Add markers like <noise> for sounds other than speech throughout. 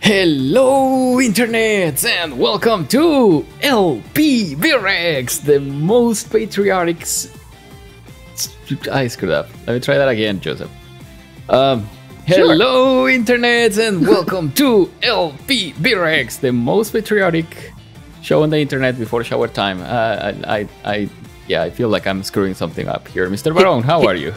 Hello, Internet, and welcome to LP Virex, the most patriotic. I screwed up. Let me try that again, Joseph. Um, hello, internets, and welcome to LP Virex, the most patriotic show on the internet before shower time. Uh, I, I, I, yeah, I feel like I'm screwing something up here, Mr. Barone. How are you?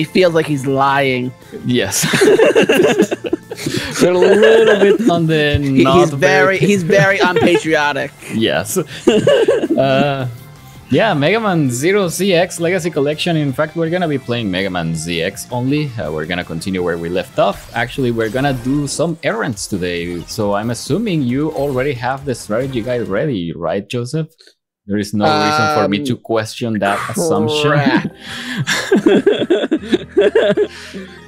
He feels like he's lying. Yes. <laughs> We're a little bit on the not he's very he's very <laughs> unpatriotic. yes. uh, yeah, Mega Man Zero ZX Legacy Collection. In fact, we're gonna be playing Mega Man ZX only. Uh, we're gonna continue where we left off. Actually, we're gonna do some errands today. So I'm assuming you already have the strategy guide ready, right, Joseph? There is no reason for me Um, to question that assumption. <laughs>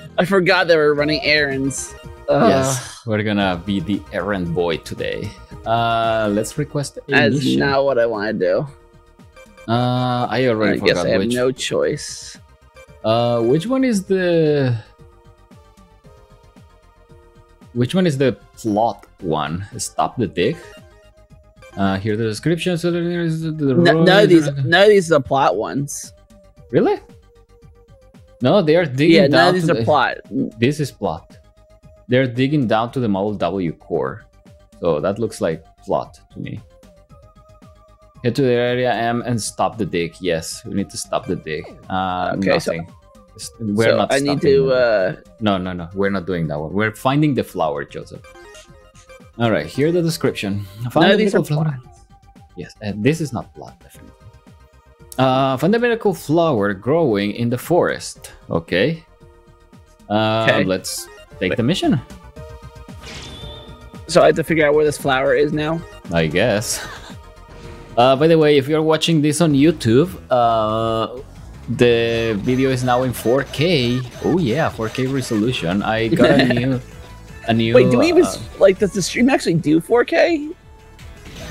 <laughs> I forgot they were running errands. Ugh, yes, we're gonna be the errand boy today. Uh, let's request a That's mission. not what I want to do. Uh, I already I guess I have which. no choice. Uh, which one is the? Which one is the plot one? Stop the dig. Uh, here the description. So there is the the No, of these no, these are plot ones. Really? No, they are digging Yeah, down. of these are the- plot. This is plot. They're digging down to the Model W core. So that looks like plot to me. Head to the area M and stop the dig. Yes, we need to stop the dig. Uh, Okay, so- nothing. S- We're so not I need to. Uh, No, no, no. We're not doing that one. We're finding the flower, Joseph. All right, here the description. Find none the of these are medical flower. Yes, uh, this is not plot, definitely. Uh, medical flower growing in the forest. Okay. Uh, Okay. Let's take the mission. So I have to figure out where this flower is now. I guess. Uh, by the way, if you're watching this on YouTube, uh, the video is now in 4K. Oh yeah, 4K resolution. I got a <laughs> new, a new. Wait, do we even uh, like? Does the stream actually do 4K?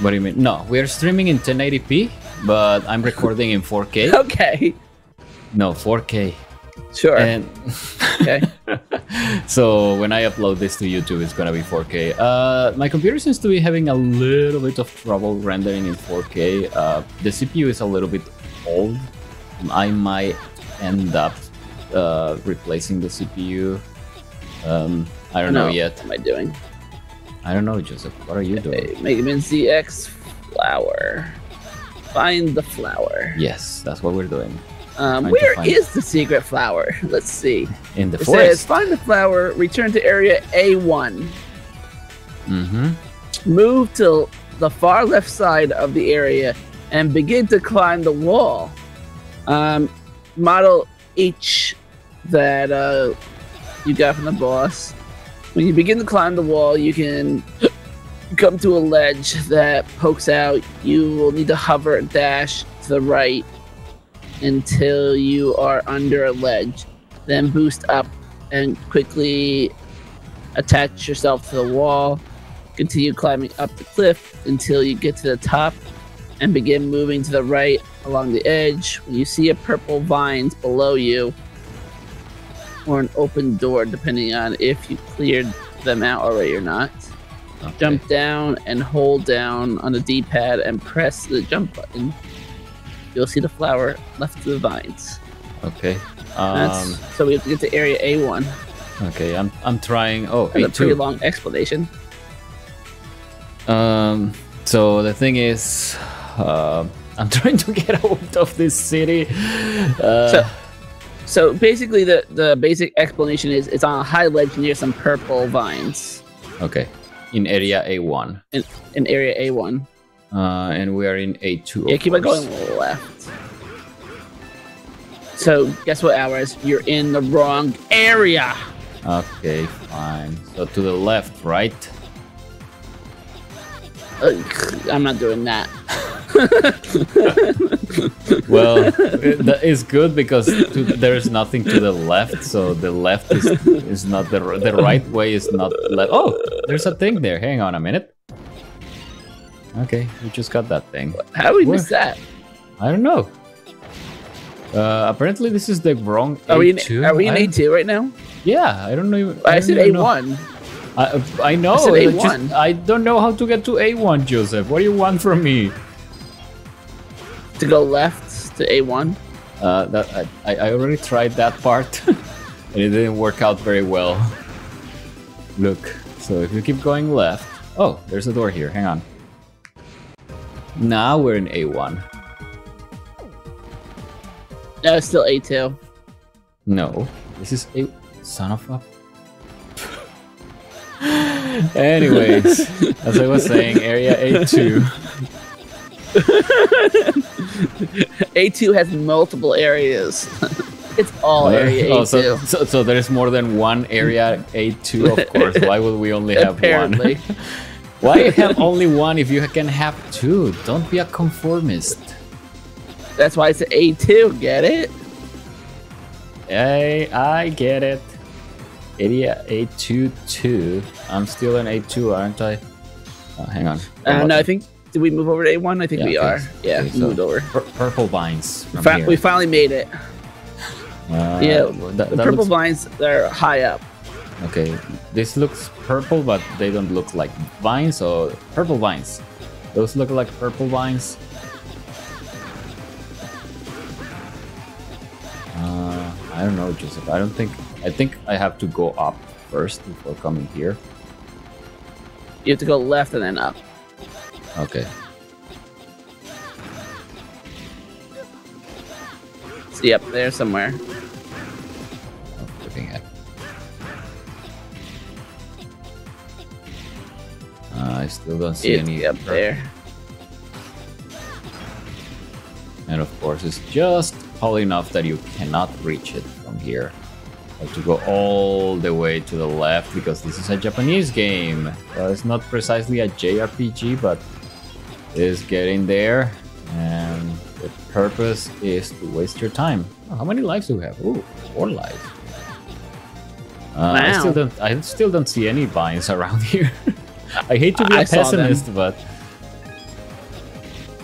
what do you mean? No, we are streaming in 1080p, but I'm recording in 4K. <laughs> Okay, No, 4K. sure. And okay. <laughs> so when I upload this to YouTube, it's gonna be 4K. Uh, my computer seems to be having a little bit of trouble rendering in 4K. Uh, the CPU is a little bit old. I might end up uh, replacing the CPU. Um, I don't know No, yet. What am I doing? I don't know, Joseph. What are you doing? Okay, Mega Man ZX flower. Find the flower. Yes, that's what we're doing. Um, where is the secret flower? <laughs> Let's see. In the It says forest. find the flower. Return to area A1. Mm-hmm. Move to the far left side of the area and begin to climb the wall. Um, model H that uh, you got from the boss. When you begin to climb the wall, you can come to a ledge that pokes out. You will need to hover and dash to the right until you are under a ledge. Then boost up and quickly attach yourself to the wall. Continue climbing up the cliff until you get to the top and begin moving to the right along the edge. When you see a purple vines below you, or an open door, depending on if you cleared them out already or not. Okay. Jump down and hold down on the D pad and press the jump button. You'll see the flower left of the vines. Okay. Um, so we have to get to area A1. okay, I'm I'm trying. Oh, That's a pretty A2. long explanation. Um. So the thing is, uh, I'm <laughs> trying to get out of this city. Uh, So- So basically, the, the basic explanation is it's on a high ledge near some purple vines okay. In area A1, in area A1. uh, and we are in A2. Yeah, keep on going left. So guess what, Hours? You're in the wrong area. Okay, fine. So to the left, right? I'm not doing that. <laughs> Well, that is good because to, there is nothing to the left, so the left is is not the the right way is not left. Oh, there's a thing there. Hang on a minute. Okay, we just got that thing. How did we miss that? I don't know. Uh, apparently, this is the wrong Are we in, A2. are we in I- A2 right now? Yeah, I don't know. I, don't said even know. A1. I, I know. I said A1. just- I don't know how to get to A1, Joseph. What do you want from me? To go left to A1. Uh, that I, I already tried that part, <laughs> and it didn't work out very well. Look, so if you keep going left, oh, there's a door here. Hang on. Now we're in A1. No, it's still A2. No, this is a son of a. <laughs> Anyways, as I was saying, area A2. <laughs> A2 has multiple areas. <laughs> it's all area A2. Oh, so, so, so there's more than one area A2, of course. Why would we only have Apparently. one? Why you have only one if you can have two? Don't be a conformist. That's why it's A2. Get it? Hey, I get it. Area A2 2. I'm still in A2, aren't I? Oh, hang on. Uh, no, I think. Did we move over to A1? I think Yeah, we are. Yeah, so- moved over. Pur- purple vines. Fi- we finally made it. Uh, yeah, that- the that purple looks- vines, they're high up. Okay, this looks purple, but they don't look like vines. So purple vines. Those look like purple vines. Uh, I don't know, Joseph. I don't think. I think I have to go up first before coming here. You have to go left and then up. Okay. See up there somewhere. I'm looking at. Uh, I still don't see It's any up there. And of course, it's just tall enough that you cannot reach it from here. Have to go all the way to the left because this is a Japanese game. Well, it's not precisely a JRPG, but it is getting there. And the purpose is to waste your time. Oh, how many lives do we have? Ooh, four lives. Uh, I still don't. I still don't see any vines <laughs> around here. I hate to be a I them. pessimist, but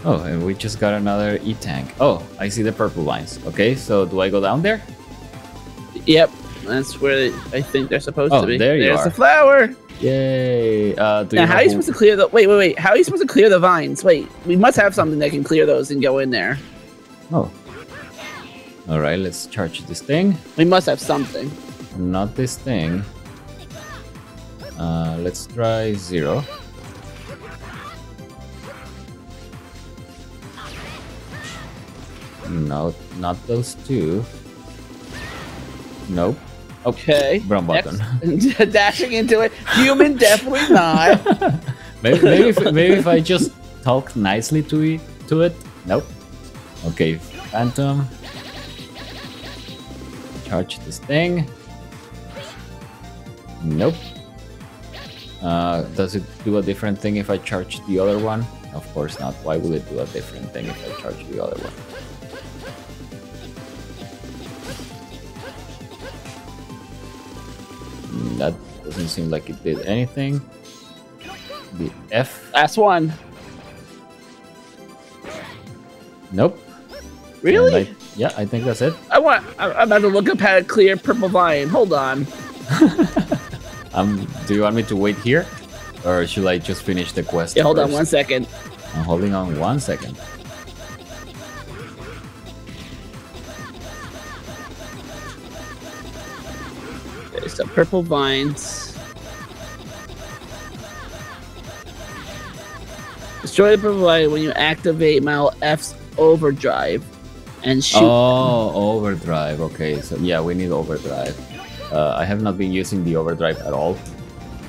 Oh, and we just got another E-tank. Oh, I see the purple vines. Okay, so do I go down there? Yep, that's where I think they're supposed Oh, to be. there you There's are. the flower. Yay! Uh, do Now, you how are you supposed to clear the? Wait, wait, wait. How are you supposed to clear the vines? Wait, we must have something that can clear those and go in there. Oh. All right, let's charge this thing. We must have something. Not this thing. Uh, let's try zero. No, not those two. Nope. Okay. Brown button. Next- <laughs> Dashing into it. Human, definitely not. <laughs> Maybe, maybe, if, maybe if I just talk nicely to it, to it. Nope. Okay, Phantom. Charge this thing. Nope. Uh, does it do a different thing if I charge the other one? Of course not. Why would it do a different thing if I charge the other one? That doesn't seem like it did anything. The F. Last one. Nope. Really? I- yeah, I think that's it. I want. I- I'm about to look up how to clear purple vine. Hold on. <laughs> Um, do you want me to wait here, or should I just finish the quest? Yeah, hold on one second. I'm holding on one second. Some purple vines. Destroy the purple vine when you activate Model F's overdrive and shoot. Oh, overdrive. Okay, so yeah, we need overdrive. Uh, I have not been using the overdrive at all.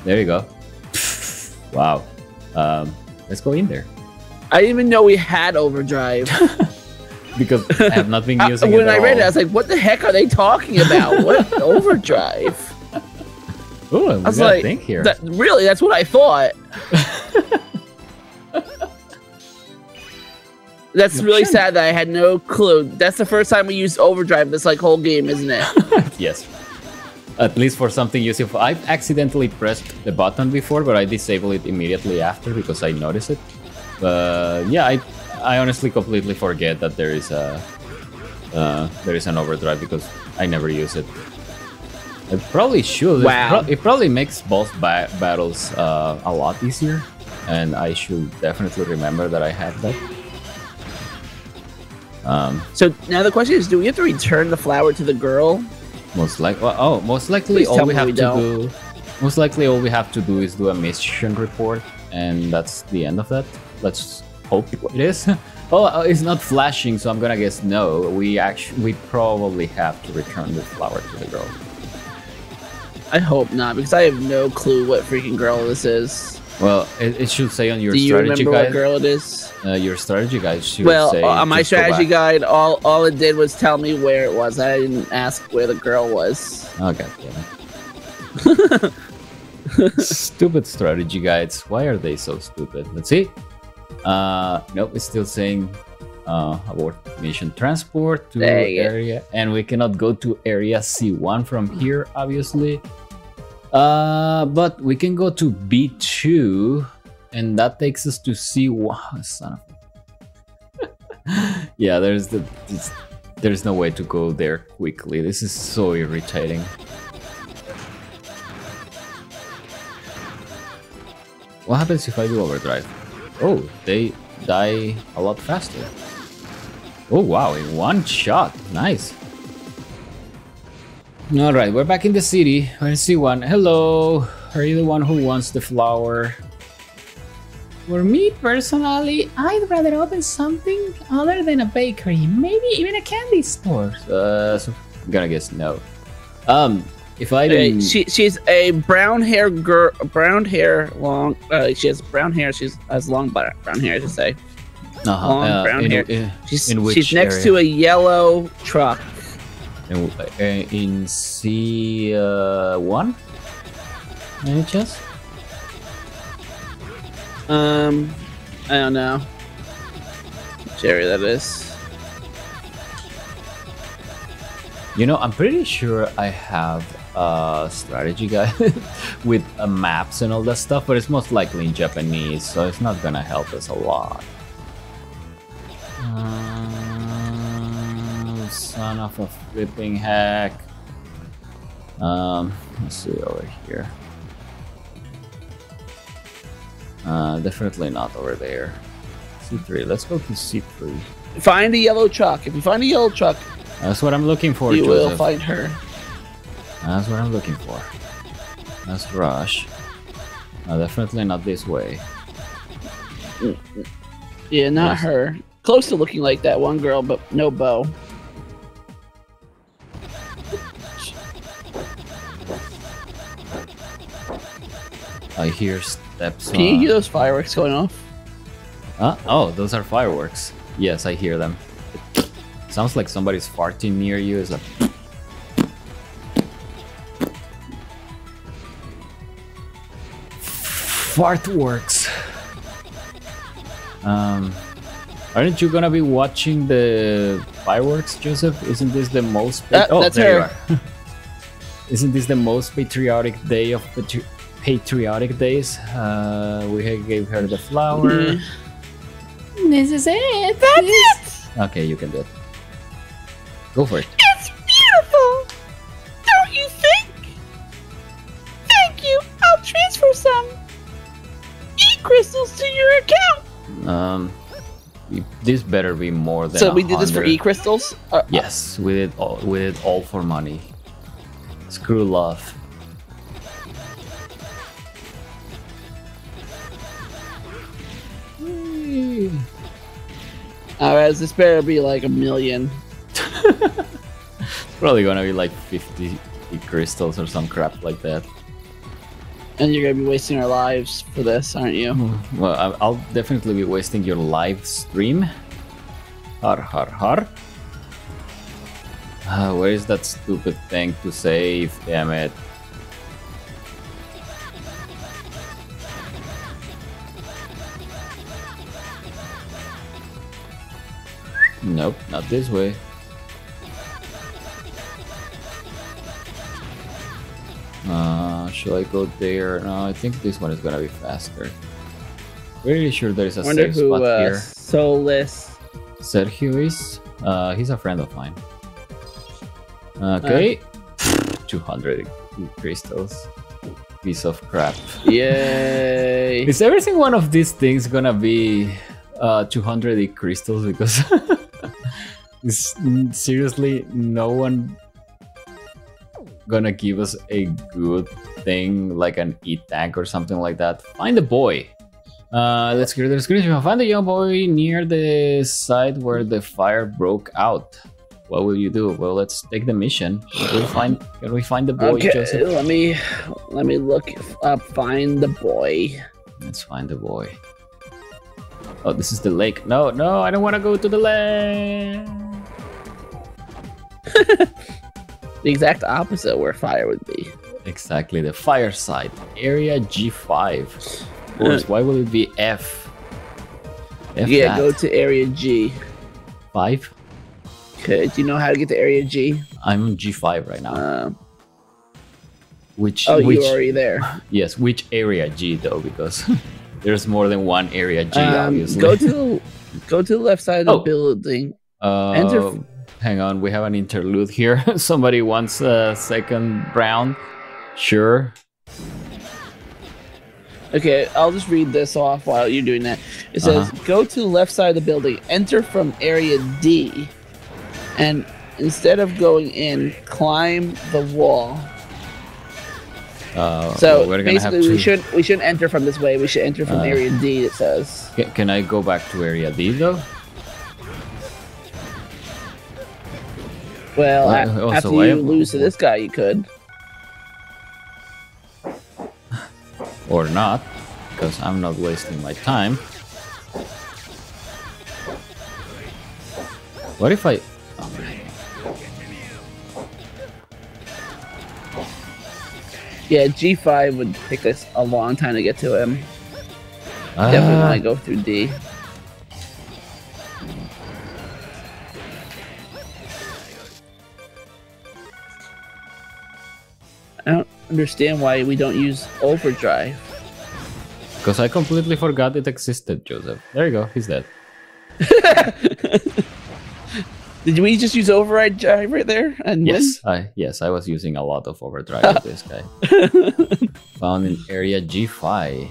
There you go. wow. Um, let's go in there I didn't even know we had overdrive. <laughs> because <laughs> I have not been using it. when at I read all. it, I was like, "What the heck are they talking about? what <laughs> overdrive?" Ooh, I was like, a thing here. That, "Really? That's what I thought." <laughs> That's really sad that I had no clue. That's the first time we used overdrive this like whole game, isn't it? yes. At least for something useful. I've accidentally pressed the button before, but I disable it immediately after because I noticed it. But yeah, I I honestly completely forget that there is a uh, there is an overdrive because I never use it. It probably should. It Wow. pro- It, probably makes boss ba- battles uh, a lot easier, and I should definitely remember that I have that. Um, So now the question is, do we have to return the flower to the girl? most likely, oh, most likely, Please all we have we to don't. do, most likely, all we have to do is do a mission report, and that's the end of that. Let's hope it is. <laughs> oh, uh, it's not flashing, so I'm gonna guess no. We actually, we probably have to return the flower to the girl. I hope not, because I have no clue what freaking girl this is. Well, it, it should say on your Do you strategy remember what guide. girl it is? Uh, your strategy guide should Well, say. on my strategy guide, all all it did was tell me where it was. I didn't ask where the girl was. Oh god damn it. <laughs> stupid strategy guides. Why are they so stupid? Let's see. Uh, nope, it's still saying uh, abort mission transport to area, and we cannot go to area C1 from here, obviously. Uh, but we can go to B2, and that takes us to C1. <laughs> Son of <laughs> yeah, there's the. it's- there's no way to go there quickly. This is so irritating. What happens if I do overdrive? Oh, they die a lot faster. Oh wow, in one shot. Nice. Alright, we're back in the city. I see one. Hello. Are you the one who wants the flower? For me personally, I'd rather open something other than a bakery, maybe even a candy store. Uh, so I'm gonna guess no. Um, if I Uh, didn't, she she's a brown hair girl, brown hair, long. Uh, she has brown hair. She's has long brown hair. I should say. uh-huh, long uh, brown in, hair. in, She's In which she's next area? to a yellow truck. in, uh, in C uh, one. Any chance? Um, I don't know. Jerry, that is? You know, I'm pretty sure I have a strategy guide <laughs> with uh, maps and all that stuff, but it's most likely in Japanese, so it's not gonna help us a lot. Uh, son of a flipping hack. Um, let's see over here. Uh, definitely not over there. C3. Let's go to C3. Find a yellow truck. If you find a yellow truck, That's what I'm looking for, you will find her. That's what I'm looking for. Let's rush. No, definitely not this way. Yeah, not Yes. her. Close to looking like that one girl, but no bow. I hear steps. Can you hear those fireworks going off? Huh? Oh, those are fireworks. Yes, I hear them. Sounds like somebody's farting near you. Is a fart works. Um, aren't you gonna be watching the fireworks, Joseph? Isn't this the most? Uh, oh, that's there her. you are. <laughs> Isn't this the most patriotic day of patri- patriotic days? Uh, we gave her the flower. Mhm. This is it. That's it. Okay, you can do it. Go for it. It's beautiful. Don't you think? Thank you. I'll transfer some crystals to your account. Um, this better be more than. So we did this for e crystals. Uh, Yes, we did all. We did all for money. Screw love. Alright, this better be like a million. <laughs> Probably gonna be like 50 crystals or some crap like that. And you're gonna be wasting our lives for this, aren't you? Well, I- I'll definitely be wasting your live stream. Har har har. Ah, where is that stupid thing to save? Damn it. Nope, not this way. Uh, shall I go there? No, I think this one is gonna be faster. Pretty sure there is a Wonder safe who spot uh, here. Soulless. Sergio is. Uh, he's a friend of mine. Okay. 200 crystals. Piece of crap. Yay! Is everything one of these things gonna be uh, 200 crystals? Because <laughs> seriously no one gonna give us a good thing like an E tank or something like that? Find the boy. Uh, let's hear the description. Find the young boy near the site where the fire broke out. What will you do? Well, let's take the mission. Can we find? Can we find the boy, okay, Joseph? let me let me look up. Find the boy. Let's find the boy. Oh, this is the lake. No, no, I don't want to go to the lake. <laughs> The exact opposite where fire would be. Exactly, the fireside area G5. Of course, why will it be F? F yeah, that. go to area G. five. Okay, do you know how to get to area G? I'm on G5 right now. Uh, which? oh, which? you're already there. Yes, which area G though? Because <laughs> there's more than one area G, Um, obviously. go to <laughs> the go to the left side of the Oh. building. Uh, Enter- hang on, we have an interlude here. <laughs> Somebody wants a second round. Sure. Okay, I'll just read this off while you're doing that. It says, Uh-huh. "Go to the left side of the building. Enter from area D, and instead of going in, climb the wall." Uh, So well, we're gonna have basically, to. we should we shouldn't enter from this way. We should enter from Uh. area D. It says. Can I go back to area D though? Well, Well, after you lose to this guy, you could. Or not? Because I'm not wasting my time. What if I. Oh, Yeah, G5 would take us a long time to get to him. Definitely Ah, want to go through D. I don't understand why we don't use overdrive. Because I completely forgot it existed, Joseph. There you go, he's dead. <laughs> Did we just use override drive right there? And win? Yes, I yes, I was using a lot of overdrive with this guy. <laughs> Found in area G5.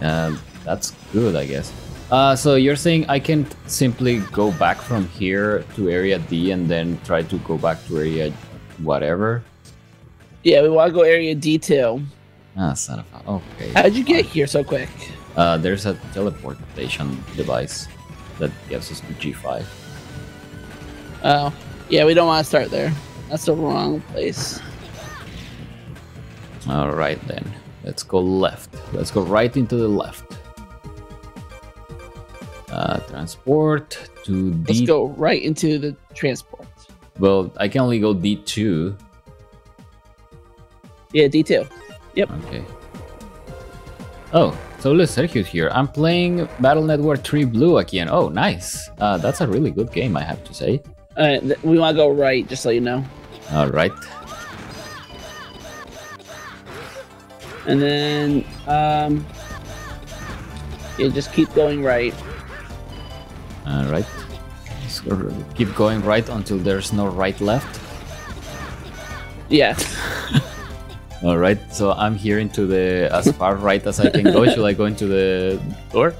Um, that's good, I guess. Uh, so you're saying I can simply go back from here to area D and then try to go back to area whatever? Yeah, we want to go area D2. Ah, son of a... Okay. How'd you get here so quick? Uh, there's a teleportation device that gives us to G5. Oh, yeah, we don't want to start there. That's the wrong place. All right then. Let's go left. Let's go right into the left. Uh, transport to Let's D. go right into the transport. Well, I can only go D2. Yeah, D2. Okay. Oh, so look, Sergio's here. I'm playing Battle Network 3 Blue again. Oh, nice. Uh, that's a really good game, I have to say. Uh, we want to go right, just so you know. All right. And then, um, yeah, just keep going right. All right. Let's keep going right until there's no right left. Yes. <laughs> All right. So I'm here into the as far right as I can go. Should I go into the door?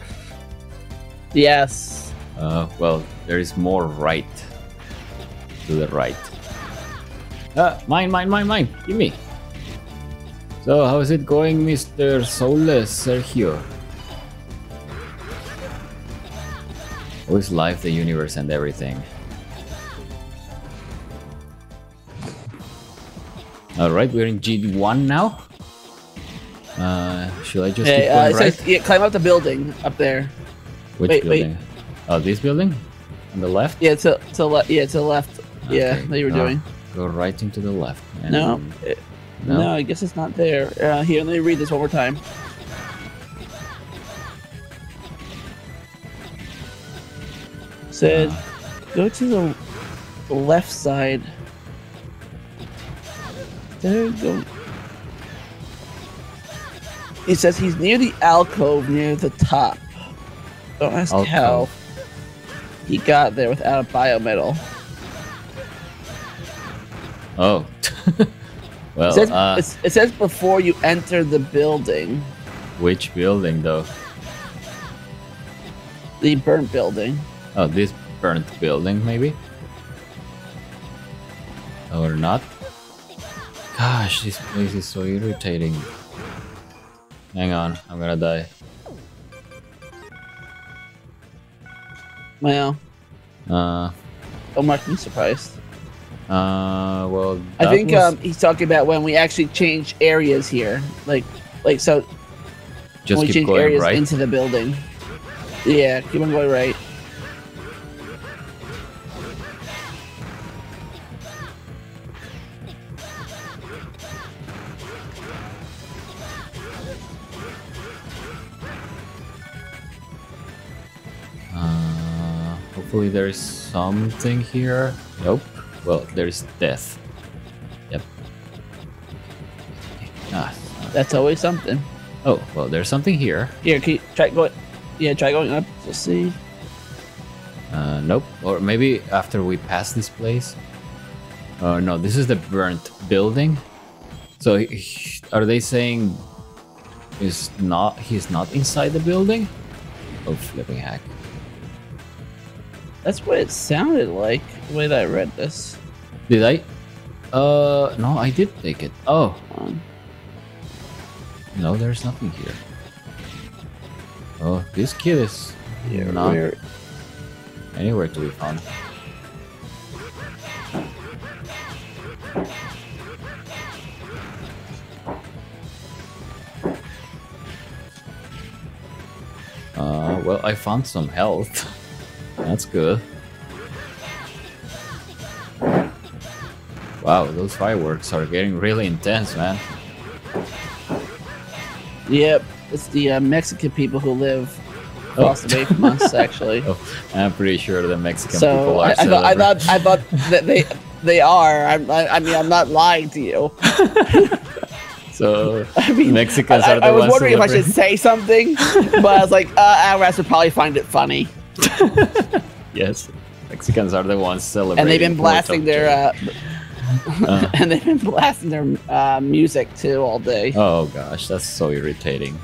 Yes. Uh, well, there is more right to the right. Ah, mine, mine, mine, mine. Give me. So, how is it going, Mr. Soulless Sergio? Is life, the universe, and everything? Alright, we're in G1 now. Uh, should I just Hey, keep uh, right? says, yeah, climb up the building up there. Which wait, wait. building? Oh, this building? On the left? Yeah, to to left. Yeah, to the left. Yeah, Okay, that you were uh, doing. Go right into the left. and- No, it- No? no, I guess it's not there. Uh, here, let me read this one more time. Said, go to the left side. There you go. It says he's near the alcove near the top. Don't ask how he got there without a biometal. Oh. <laughs> Well, It says, uh, it says before you enter the building, which building though? the burnt building. Oh, this burnt building, maybe? Or not? Gosh, this place is so irritating. Hang on, I'm gonna die. Well, Uh, don't mark me surprised. uh, well, I think was um, he's talking about when we actually change areas here, like, like so just when we keep change going areas right. into the building. Yeah, keep on going right. Hopefully there's something here. Nope. Well, there's death. Yep. Ah. That's always something. Oh, well, there's something here. Here, keep try going. Yeah, try going up to see. Uh, nope. Or maybe after we pass this place. Oh no, this is the burnt building. So are they saying is not he's not inside the building? Oh flipping heck. That's what it sounded like the way that I read this. Did I? Uh, no, I did take it. Oh, no, there's nothing here. Oh, this kid is here, not where- anywhere to be found. Uh, well, I found some health. <laughs> That's good. Wow, those fireworks are getting really intense, man. Yep, it's the uh, Mexican people who live across the way from us, <laughs> actually. Oh, I'm pretty sure the Mexican so people I, are I thought I thought I thought that they they are. I'm, I, I mean, I'm not lying to you. <laughs> So <laughs> I mean, Mexicans I, are the I was ones wondering if I should say something, but I was like, uh, would probably find it funny. <laughs> Yes, Mexicans are the ones celebrating. And they've been blasting their uh, Uh. <laughs> and they've been blasting their uh, music too all day. Oh gosh, that's so irritating.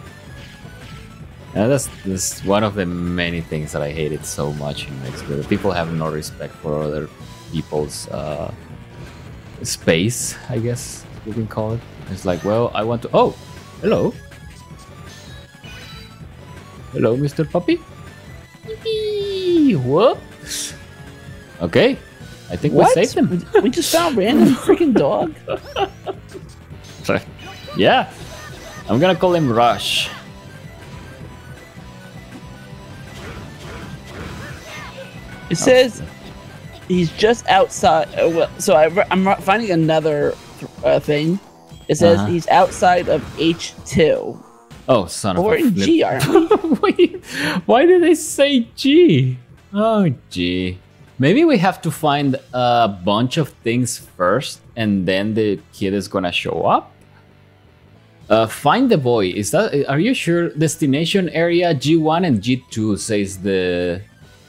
And that's, that's one of the many things that I hated so much in Mexico. People have no respect for other people's uh, space, I guess we can call it. It's like, well, I want to. Oh, hello. Hello, Mr. Puppy. Whoops. Okay, I think What? we saved him. We- just found random <laughs> freaking dog. <laughs> yeah, I'm gonna call him Rush. It says he's just outside. Uh, well, so I, I'm finding another uh, thing. It says Uh-huh. he's outside of H2. Oh, son of We're a in flip. G, aren't we? Wait, <laughs> why did they say G? Oh, gee. Maybe we have to find a bunch of things first, and then the kid is gonna show up. Uh, find the boy. Is that? Are you sure? Destination area G1 and G2 says the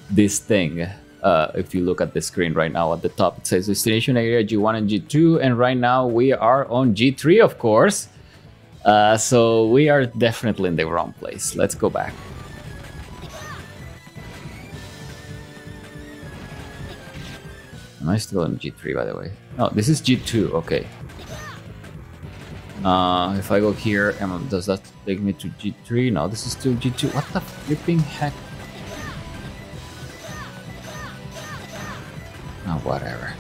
this thing. Uh, if you look at the screen right now at the top, it says destination area G1 and G2, and right now we are on G3, of course. Uh, so we are definitely in the wrong place. Let's go back. I still on G3 by the way? No, this is G2. Okay. Uh, if I go here, does that take me to G3? No, this is still G2. What the flipping heck? Oh, whatever.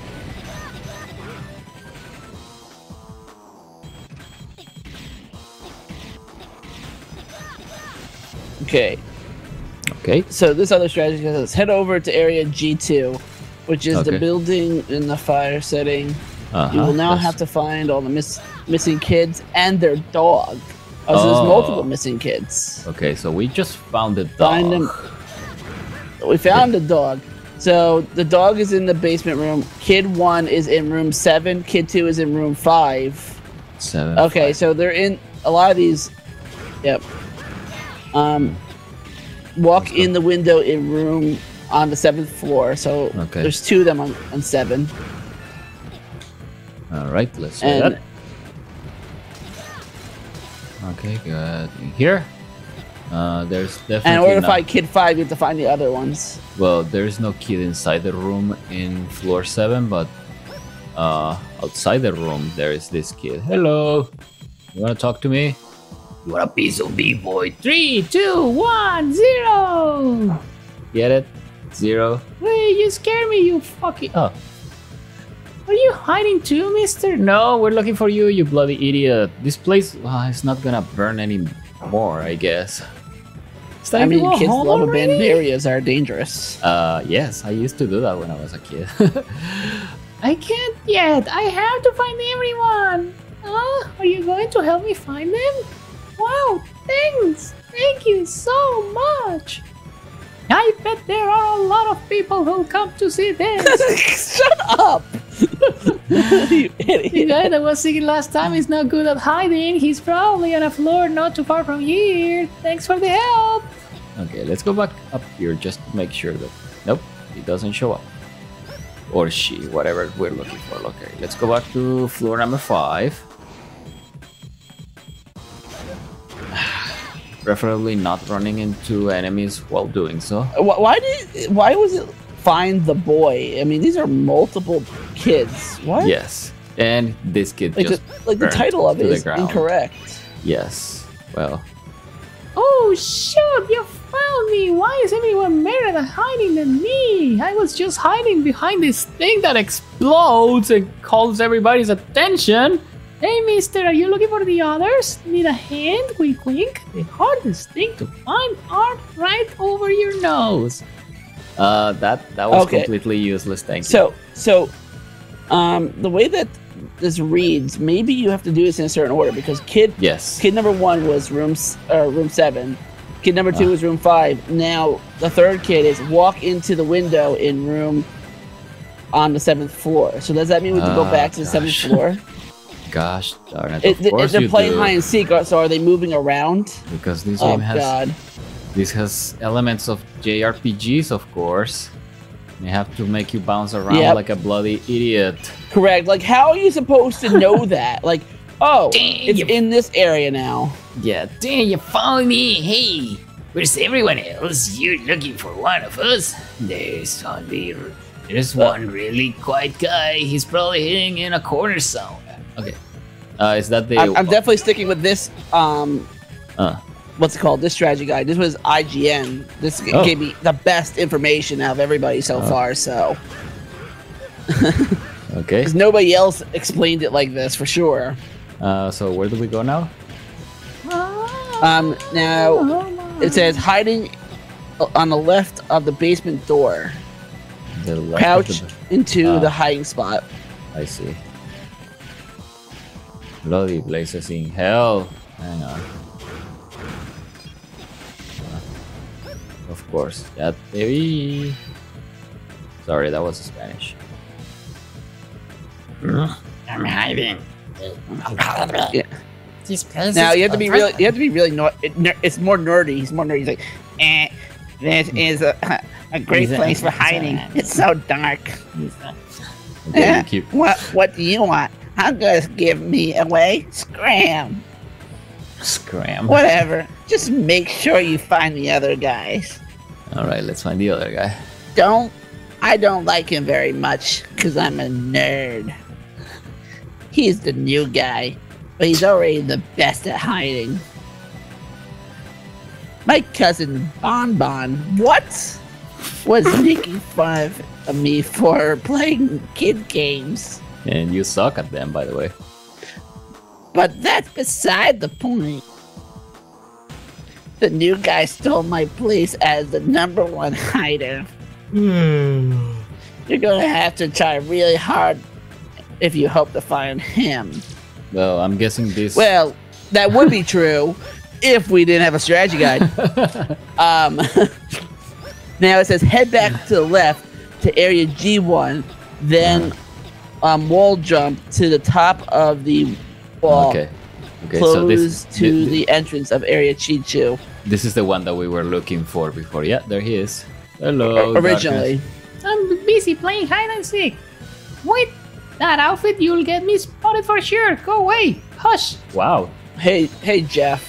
Okay. Okay. So this other strategy says head over to area G2, which is Okay. the building in the fire setting. Uh-huh. You will now that's- have to find all the miss- missing kids and their dog. Oh, so there's Oh. multiple missing kids. Okay, so we just found the dog. Find him. We found the dog. So the dog is in the basement room. Kid one is in room seven. Kid two is in room five. Seven. Okay, five. so they're in a lot of these. Yep. Um, walk in the window in room on the seventh floor. So Okay. there's two of them on, on seven. All right, let's do that. Okay, good. Here, uh, there's definitely. And in order to find Kid 5, you have to find the other ones. Well, there's no kid inside the room in floor seven, but uh, outside the room there is this kid. Hello, you wanna talk to me? You want a piece of me, boy? Three, two, one, zero. Get it? Zero. Wait, you scare me, you fucking. Oh, Are you hiding too, mister? no, we're looking for you, you bloody idiot. This place well, it's not gonna burn anymore, I guess. It's time I mean, kids love already? abandoned areas are dangerous. Uh, yes, I used to do that when I was a kid. <laughs> I can't yet. I have to find everyone. Ah, are you going to help me find them? Wow, thanks. Thank you so much. I bet there are a lot of people who'll come to see this. <laughs> Shut up! you the idiot. guy that was singing last time is not good at hiding. He's probably on a floor not too far from here. Thanks for the help. okay, let's go back up here just to make sure that. Nope, he doesn't show up. Or she, whatever we're looking for. Okay, let's go back to floor number five. Preferably not running into enemies while doing so. Why did? Why was it find the boy? I mean, these are multiple kids. What? Yes, and this kid Like, just the, like the title of to it the ground. incorrect. Yes. Well, Oh shoot, you found me! Why is everyone better at hiding than me? I was just hiding behind this thing that explodes and calls everybody's attention. Hey mister, are you looking for the others? Need a hand? Wink wink. The hardest thing to find are right over your nose. uh, that that was Okay. completely useless. Thank you. So, so, um, the way that this reads, maybe you have to do this in a certain order because kid yes. Kid number one was room uh, room seven. Kid number two Ah. was room five. Now the third kid is walk into the window in room on the seventh floor. So does that mean we have to go Ah, back to the seventh floor? <laughs> Gosh darn it! It, of course they're playing do, hide and seek. uh, So are they moving around? because this Oh game has god! this has elements of JRPGs, of course. They have to make you bounce around Yep. like a bloody idiot. Correct. Like how are you supposed to know <laughs> that? Like oh, Dang, it's you- in this area now. Yeah. damn, you found me. Hey, where's everyone else? You're looking for one of us. There's only there's one really quiet guy. He's probably hiding in a corner somewhere. Okay. Uh, is that the? I'm, I'm definitely sticking with this. Um, Uh, what's it called? This strategy guide. This was IGN. This Oh. gave me the best information out of everybody so Oh. far. So. <laughs> okay. Because nobody else explained it like this for sure. Uh, so where do we go now? Um, now it says hiding on the left of the basement door. The Crouch the- into Ah. the hiding spot. I see. Bloody blazes in hell. Hang on. Of course. That baby. Sorry, that was Spanish. I'm hiding. Yeah. This place Now is you have to be perfect. really. You have to be really. Ner- it, it's more nerdy. He's more nerdy. He's like, eh, this is a, <laughs> a great He's a- place for he's a- hiding. <laughs> It's so dark. Okay, Eh, you keep. What What do you want? Gonna give me away? Scram. Scram. Whatever. Just make sure you find the other guys. Alright, let's find the other guy. Don't. I don't like him very much because I'm a nerd. He's the new guy, but he's already the best at hiding. My cousin Bon Bon, what? Was making fun of me for playing kid games. And you suck at them, by the way. But that's beside the point. The new guy stole my place as the number one hider. Hmm. You're gonna have to try really hard if you hope to find him. Well, I'm guessing this. Well, that would be true <laughs> if we didn't have a strategy guide. <laughs> Um, <laughs> now it says head back to the left to area G1, then um, wall jump to the top of the wall. okay. Okay, close so this to thi- the entrance of area G2. this is the one that we were looking for before. Yeah, there he is. Hello. originally. I'm busy playing hide and seek. Wait, that outfit you'll get me spotted for sure. Go away. Hush. Wow, Hey, hey, Jeff.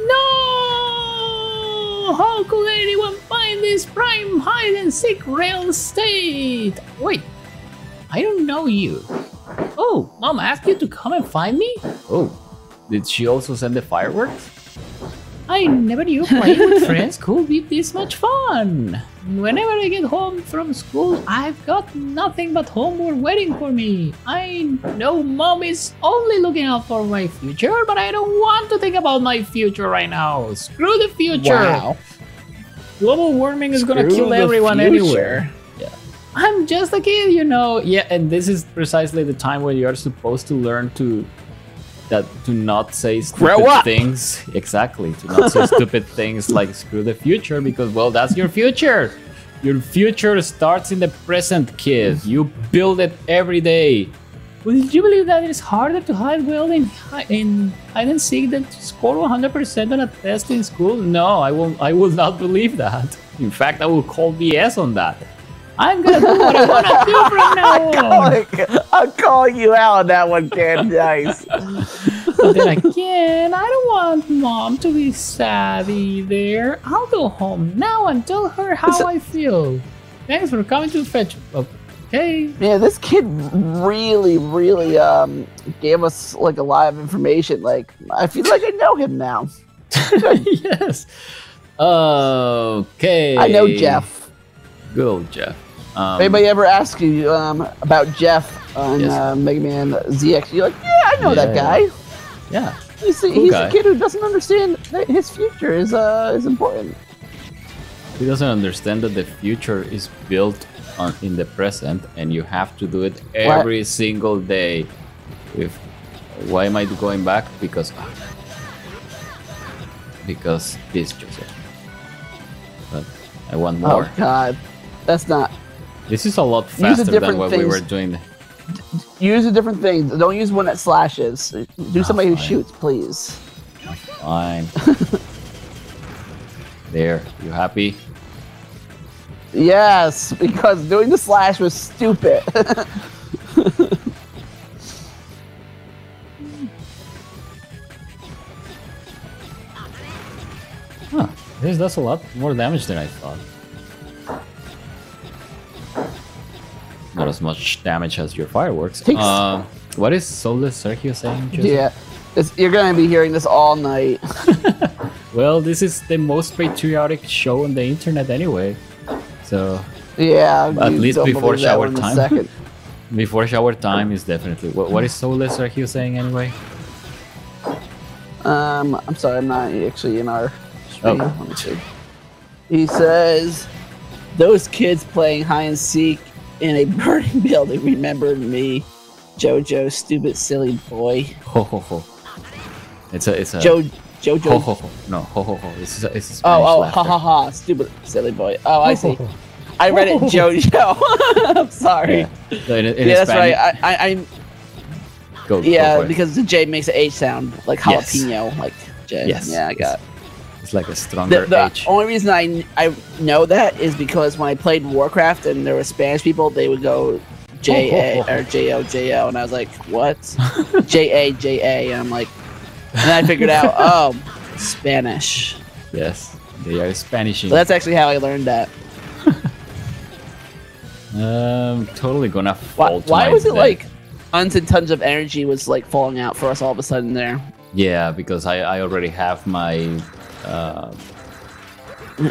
No! How could anyone find this prime hide and seek real estate? Wait, I don't know you. Oh, mom asked you to come and find me? Oh, did she also send the fireworks? I never knew playing <laughs> with friends could be this much fun. Whenever I get home from school, I've got nothing but homework waiting for me. I know mom is only looking out for my future, but I don't want to think about my future right now. Screw the future. Wow. Global warming is gonna kill everyone future. anywhere. I'm just a kid, you know. Yeah, and this is precisely the time when you're supposed to learn to that do not say stupid things. Exactly, to not say stupid <laughs> things like screw the future because well, that's your future. Your future starts in the present, kid. You build it every day. Would you believe that it is harder to hide well in in hide and seek than to score 100% on a test in school? No, I will. I will not believe that. In fact, I will call BS on that. I'm gonna do what I wanna do from now <laughs> on. I'm calling you out on that one, kid. Nice. <laughs> Then again, I don't want mom to be sad either. I'll go home now and tell her how So- I feel. Thanks for coming to fetch. Okay. Man, this kid really, really um gave us like a lot of information. Like, I feel like I know him now. <laughs> yes. Okay. I know Jeff. Good old Jeff. Um, anybody ever ask you um about Jeff on Yes. uh, Mega Man ZX, you're like, yeah, I know that guy. yeah. He's, Cool he's guy. a kid who doesn't understand that his future is uh is important. He doesn't understand that the future is built on, in the present, and you have to do it every single day. If why am I going back? Because because this Joseph. But I want more. Oh God, that's not. This is a lot Use a faster than what we were doing. Use a different thing. Don't use one that slashes. Do somebody who shoots, please. Fine. <laughs> there, you happy? Yes, because doing the slash was stupid. <laughs> Huh. This does a lot more damage than I thought. Not as much damage as your fireworks. Takes- Um, what is Soulless Sergio saying? Joseph? yeah, it's, you're gonna be hearing this all night. <laughs> Well, this is the most patriotic show on the internet anyway. So, Yeah, At least before shower time. second. <laughs> before shower time is definitely. What, what is Soulless Sergio saying anyway? Um, I'm sorry, I'm not actually in our stream. Oh. Me see. He says, "Those kids playing hide and seek in a burning <laughs> building remembered me, JoJo, stupid silly boy, Ho ho ho. It's a. It's a. Jo JoJo." Ho ho ho. No, ho ho ho. This is a, it's a Oh, Spanish oh, laughter. ha ha ha, stupid silly boy. Oh, I see. I read it JoJo. <laughs> I'm sorry. Yeah. So in, in Yeah, that's right. I, I, I'm Go, go yeah for it. because the J makes the H sound like Yes. jalapeno, like J. Yes. Yeah, I got. it. It's like a stronger The, the H. only reason I I know that is because when I played Warcraft and there were Spanish people, they would go J A <laughs> or J O J O, and I was like, what? J A J A, and I'm like, and I figured out, <laughs> oh, Spanish. Yes, they are Spanishing. So that's actually how I learned that. <laughs> um, totally gonna Why, fall to why my was it like tons and tons of energy was like falling out for us all of a sudden there? Yeah, because I, I already have my uh,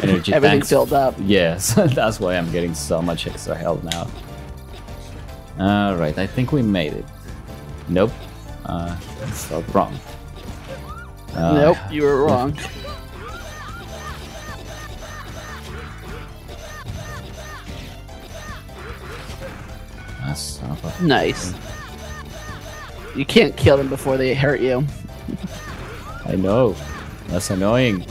energy Everything filled up. Yes, <laughs> that's why I'm getting so much extra health now. All right, I think we made it. Nope, uh, spelled <laughs> wrong. Uh, nope, you were <laughs> wrong. ah, son of a- Nice. You can't kill them before they hurt you. I know. That's annoying.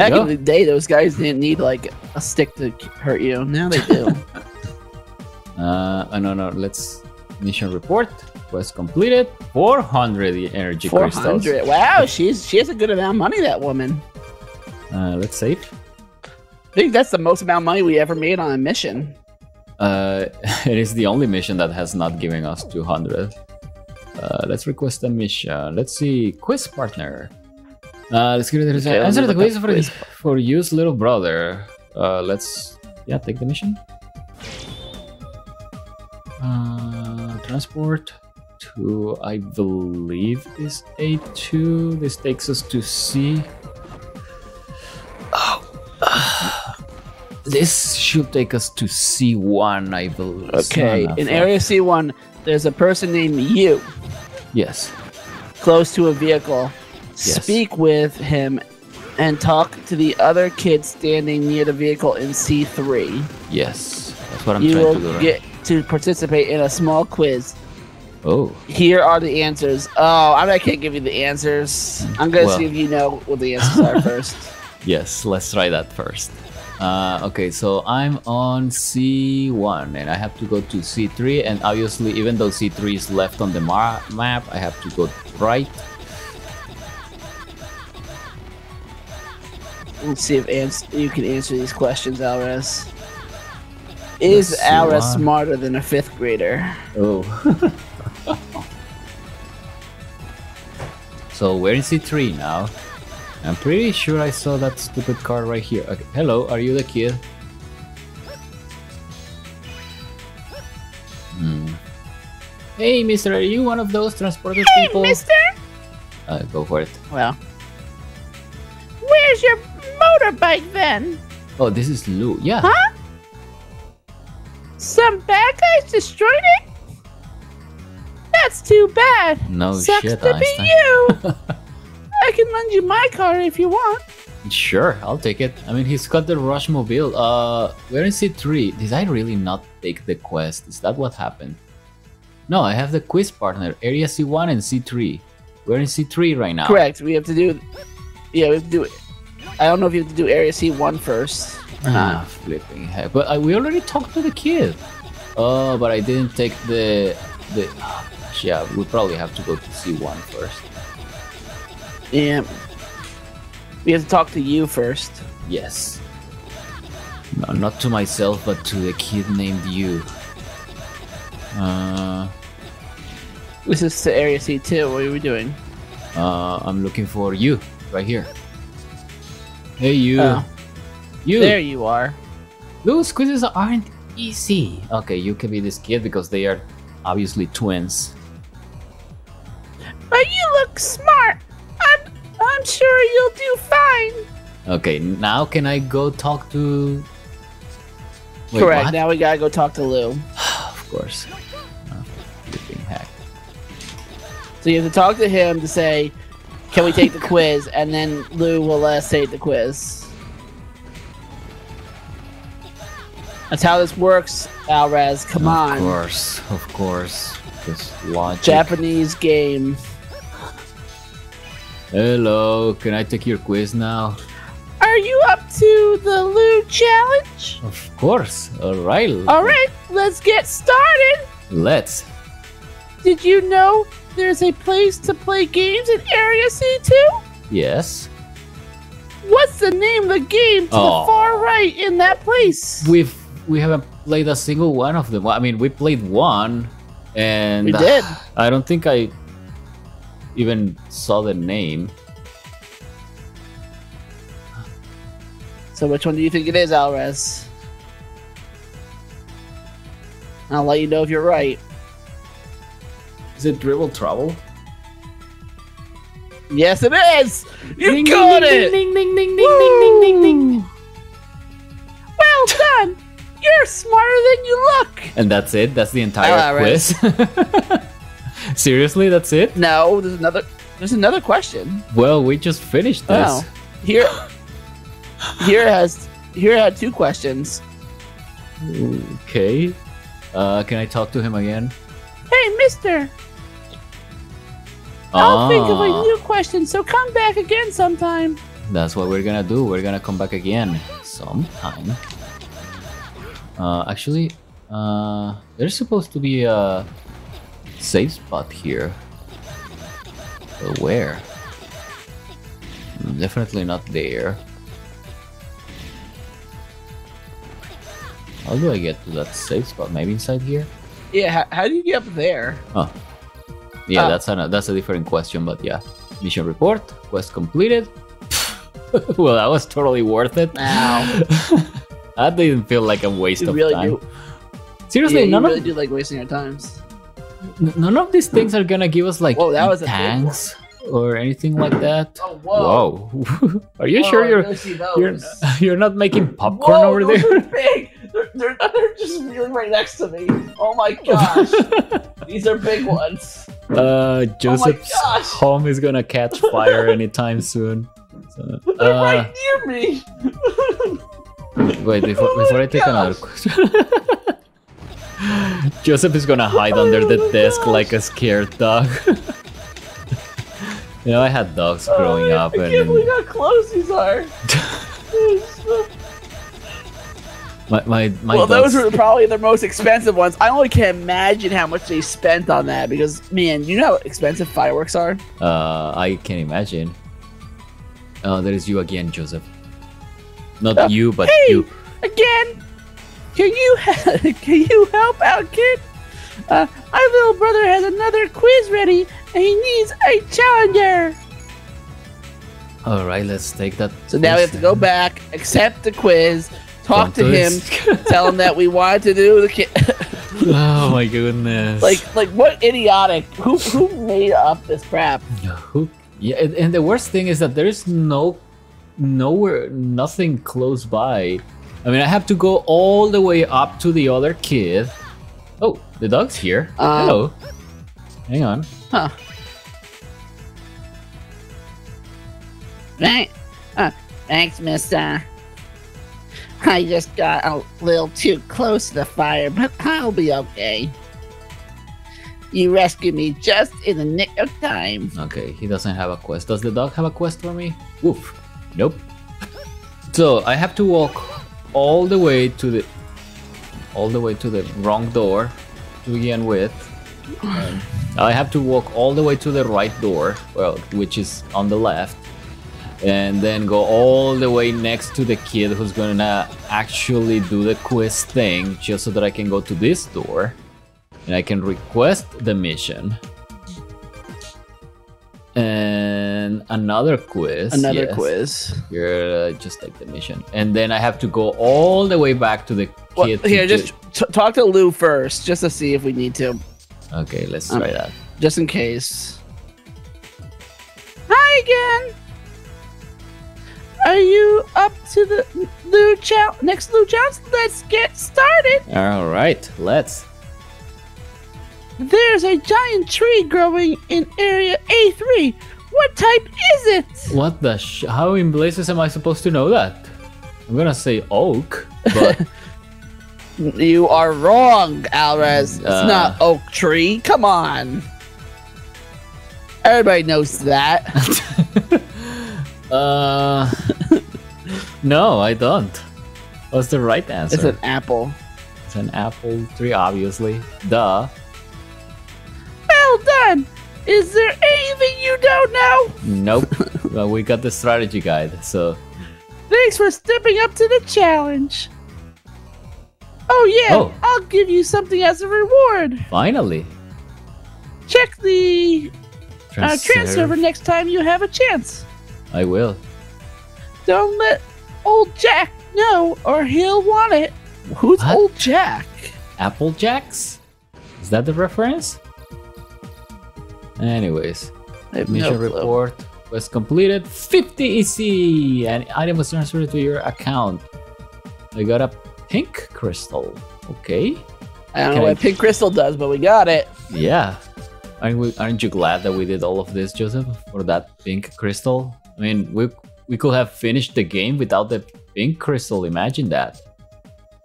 Back go. in the day, those guys didn't need like a stick to hurt you. Now they do. <laughs> Uh, oh, no, no. Let's mission report. Quest completed. 400 energy Four crystals. hundred. Wow, she's she has a good amount of money. That woman. Uh, let's save. I think that's the most amount of money we ever made on a mission. Uh, <laughs> it is the only mission that has not given us 200. Uh, let's request a mission. Let's see. Quiz partner. Uh, let's give it Okay, let answer the quiz for, quiz. for you's little brother. Uh, let's yeah take the mission. Uh, transport to I believe is A2. This takes us to C. Oh, this should take us to C1, I believe. Okay, in Area C1, there's a person named you Yes. close to a vehicle. Yes. Speak with him and talk to the other kid standing near the vehicle in C3. Yes. That's what I'm you trying to do. right get to participate in a small quiz. Oh, Here are the answers. Oh, I, mean, I can't give you the answers. I'm gonna Well. see if you know what the answers are <laughs> first. yes. Let's try that first. Uh, okay, so I'm on C1 and I have to go to C3. And obviously, even though C3 is left on the ma- map, I have to go right. Let's see if you can answer these questions, Alres. Is Alres smarter than a fifth grader? Oh. <laughs> so we're in C3 now. I'm pretty sure I saw that stupid car right here. Okay. Hello, are you the kid? Hmm. Hey, mister, are you one of those transported people? Uh, go for it. Well, where's your motorbike then? Oh, this is Lou. Yeah. Huh? Some bad guys destroyed it? That's too bad. No Sucks shit, to be Einstein. you. <laughs> I can lend you my car if you want. Sure, I'll take it. I mean, he's got the Rushmobile. Uh, we're in C3. Did I really not take the quest? Is that what happened? No, I have the quiz partner, Area C1 and C3. We're in C3 right now. Correct. We have to do. Yeah, we have to do it. I don't know if you have to do Area C1 first. Ah, flipping heck. But uh, we already talked to the kid. Oh, but I didn't take the the. ah, yeah, we probably have to go to C1 first. Yeah. We have to talk to you first. Yes. No, not to myself, but to the kid named you. Uh, This is to Area C2. What are we doing? uh, I'm looking for you right here. Hey, you. Oh. You. There you are. Those quizzes aren't easy. Okay, you can be this kid because they are obviously twins. But you look smart. I'm, I'm sure you'll do fine. Okay, now can I go talk to? Wait, Correct. what? Now we gotta go talk to Lou. <sighs> Of course. Oh, flipping heck. So you have to talk to him to say, "Can we take the quiz?" And then Lou will let us take the quiz. That's how this works, Alrez. Come Of on, Of course, of course. Just logic. Japanese game. Hello, can I take your quiz now? Are you up to the Lou challenge? Of course. All right. All right, let's get started. Let's. Did you know there's a place to play games in Area C2? Yes. What's the name of the game to Oh. the far right in that place? We've we haven't played a single one of them. I mean, we played one, and We did. I don't think I even saw the name. So which one do you think it is, Alres? I'll let you know if you're right. Is it Dribble Trouble? Yes, it is. You Ding, got ding, it. Ding ding ding ding ding ding ding ding. Well done. You're smarter than you look. And that's it. That's the entire quiz. right. <laughs> Seriously, that's it. No, there's another. There's another question. Well, we just finished this. Oh, here. Here has. Here had two questions. Okay. Uh, can I talk to him again? Hey, Mister. I'll think of a Ah, new question. So come back again sometime. That's what we're gonna do. We're gonna come back again sometime. Uh, actually, uh, there's supposed to be a safe spot here. But where? Definitely not there. How do I get to that safe spot? Maybe inside here? Yeah, how, do you get up there? Oh. Yeah, Ah. that's a that's a different question, but yeah. Mission report, quest completed. <laughs> well, that was totally worth it. Ow. <laughs> that didn't feel like a waste You of really time. do. Seriously, Yeah, you none really of do like wasting our times. N- none of these things are gonna give us like Whoa, that was tanks or anything like that. Oh Whoa! <laughs> are you sure you're you're <laughs> you're not making popcorn Whoa, over those there? Are big. They're, they're, they're just really right next to me. Oh my <laughs> gosh. These are big ones. Uh, Joseph's gosh. home is gonna catch fire anytime soon. So, They're uh, right near me. wait, before, Oh before I take another question. <laughs> Joseph is gonna hide under the Oh desk gosh. like a scared dog. <laughs> you know, I had dogs growing Oh, up, I can't believe how close these are. <laughs> my my, my well, dogs. those were probably the most expensive ones. I only can imagine how much they spent on that because, man, you know how expensive fireworks are. Uh, I can't imagine. Oh, there is you again, Joseph. Not Uh, you, but hey! you. Again, can you <laughs> can you help out, kid? Uh, our little brother has another quiz ready, and he needs a challenger. All right, let's take that. So now we have to go back, accept the quiz, talk to him, tell him that we wanted to do the kid. <laughs> <laughs> oh my goodness! like, like what idiotic? Who who made up this crap? Who? Yeah, and, and the worst thing is that there is no, nowhere, nothing close by. I mean, I have to go all the way up to the other kid. Oh, the dog's here. Um, Hello. Hang on. Huh. Right. Uh, thanks, mister. I just got a little too close to the fire, but I'll be okay. You rescued me just in the nick of time. Okay, he doesn't have a quest. Does the dog have a quest for me? Woof. Nope. So I have to walk all the way to the all the way to the wrong door to begin with. And I have to walk all the way to the right door, well, which is on the left, and then go all the way next to the kid who's gonna actually do the quiz thing, just so that I can go to this door and I can request the mission and another quiz. Another yes. quiz. Here, uh, just like the mission, and then I have to go all the way back to the Well, kid. here, just t- talk to Lou first, just to see if we need to, okay. Let's Um, try that. just in case. Hi again. Are you up to the Lou Chow next Lou Johnson? Let's get started. All right, let's. There's a giant tree growing in area A3. What type is it? What the? Sh- how in blazes am I supposed to know that? I'm gonna say oak, but <laughs> You are wrong, Alres. It's Uh. not oak tree. Come on. Everybody knows that. <laughs> uh, no, I don't. What's the right answer? It's an apple. It's an apple tree, obviously. Duh. Well done. Is there anything you don't know? Nope. <laughs> well, we got the strategy guide, so Thanks for stepping up to the challenge. Oh yeah, Oh. I'll give you something as a reward. finally. Check the uh, Transfer. next time you have a chance. I will. Don't let old Jack know, or he'll want it. Who's What? old Jack? Apple Jacks? Is that the reference? Anyways, mission no report was completed. 50 EC! An item was transferred to your account. I got a pink crystal. Okay. I don't Can know I- what Pink Crystal does, but we got it. Yeah. Aren't, we, aren't you glad that we did all of this, Joseph, for that pink crystal? I mean, we we could have finished the game without the pink crystal. Imagine that.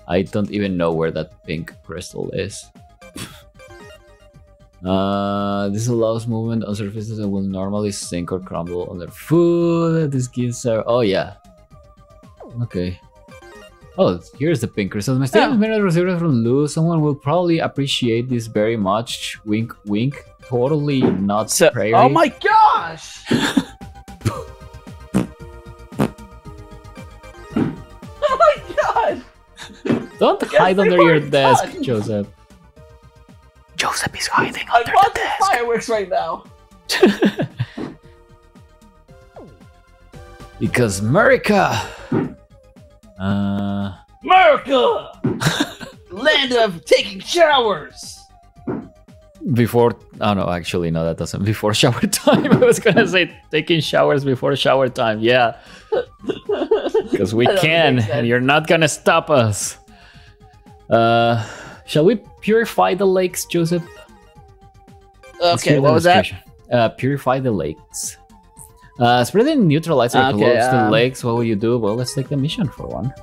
I don't even know where that pink crystal is. <laughs> uh, this allows movement on surfaces that will normally sink or crumble under food. This gives our oh yeah. Okay. Oh, here's the pink crystal. My statement Yeah. minute received from Lou. Someone will probably appreciate this very much. Wink, wink. Totally not So, prairie. oh my gosh! <laughs> <laughs> oh my god! Don't hide under your desk. Joseph. Joseph is hiding I under the desk. fireworks right now. <laughs> because America. Uh, America! Land of taking showers! before. Oh no, actually, no, that doesn't. Before shower <laughs> time. I was gonna say taking showers before shower time. Yeah, <laughs> because we can, and you're not gonna stop us. Uh, shall we purify the lakes, Joseph? Okay, what was that? Uh, purify the lakes. Uh, spreading neutralizer Okay, close um, lakes. What will you do? Well, let's take the mission for one.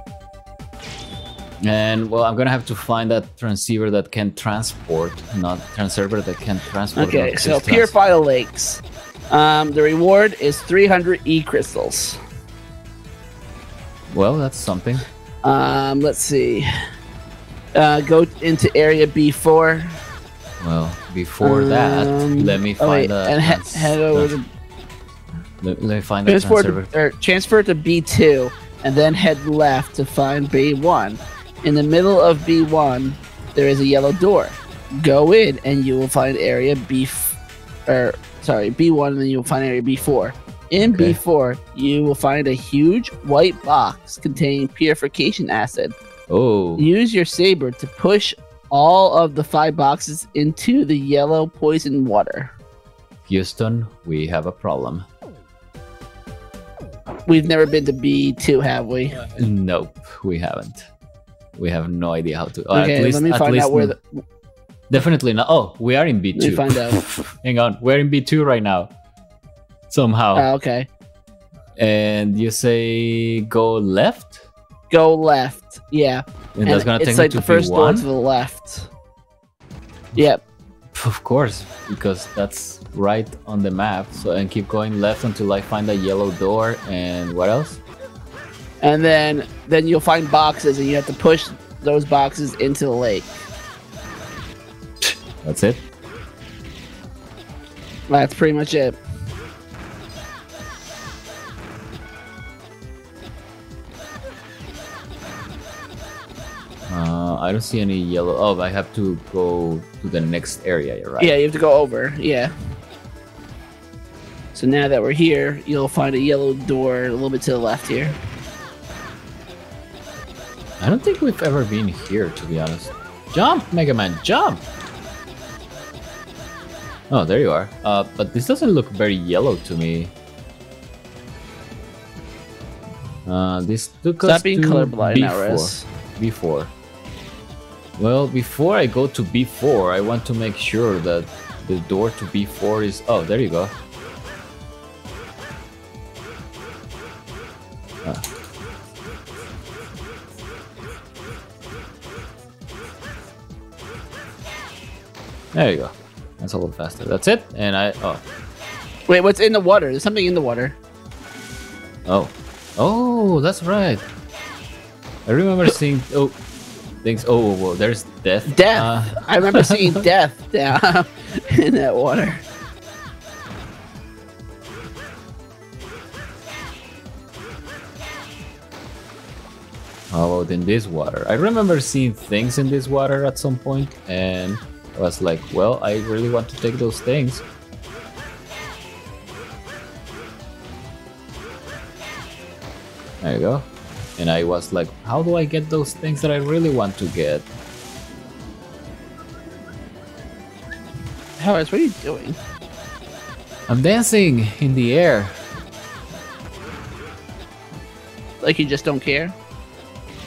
And well, I'm gonna have to find that transceiver that can transport, not transceiver that can transport. Okay, so purify the lakes. Um, the reward is 300 E crystals. Well, that's something. Um, let's see. Uh, go into area B4. Well, before that, Um, let me oh, wait, find the. and he- head over the- to let, let me find the transfer transceiver. to, or transfer to B2, and then head left to find B1. In the middle of B1, there is a yellow door. Go in, and you will find area B, or sorry, B1, and then you'll find area B4. In Okay. B4, you will find a huge white box containing purification acid. Oh, Use your saber to push all of the five boxes into the yellow poison water. Houston, we have a problem. We've never been to B2, have we? Nope, we haven't. We have no idea how to. uh, okay, at least, let me at find least out where the. Definitely not. Oh, we are in B2. Let me find out. <laughs> Hang on, we're in B2 right now. Somehow. Oh, okay. and you say go left? Go left. Yeah. And, that's gonna it's take like me to the first door B1? to the left. Yep. Of course, because that's right on the map. So and keep going left until I find a yellow door and what else? And then then you'll find boxes and you have to push those boxes into the lake. That's it. That's pretty much it. Uh, I don't see any yellow. Oh, I have to go to the next area. You're right. Yeah, you have to go over. Yeah. So now that we're here, you'll find a yellow door a little bit to the left here. I don't think we've ever been here, to be honest. Jump, Mega Man, jump! Oh, there you are. Uh, but this doesn't look very yellow to me. Uh, this took us Stop being to colorblind now, B4. Rez. B4. Well, before I go to B4, I want to make sure that the door to B4 is. Oh, there you go. Ah. There you go. That's a little faster. That's it. And I. Oh. Wait, what's in the water? There's something in the water. Oh. Oh, that's right. I remember seeing. Oh. Things. Oh, well, there's death. Death. Uh, I remember seeing <laughs> death down <laughs> in that water. How about in this water? I remember seeing things in this water at some point, and I was like, well, I really want to take those things. There you go. And I was like, how do I get those things that I really want to get? Howard, what are you doing? I'm dancing in the air. Like you just don't care?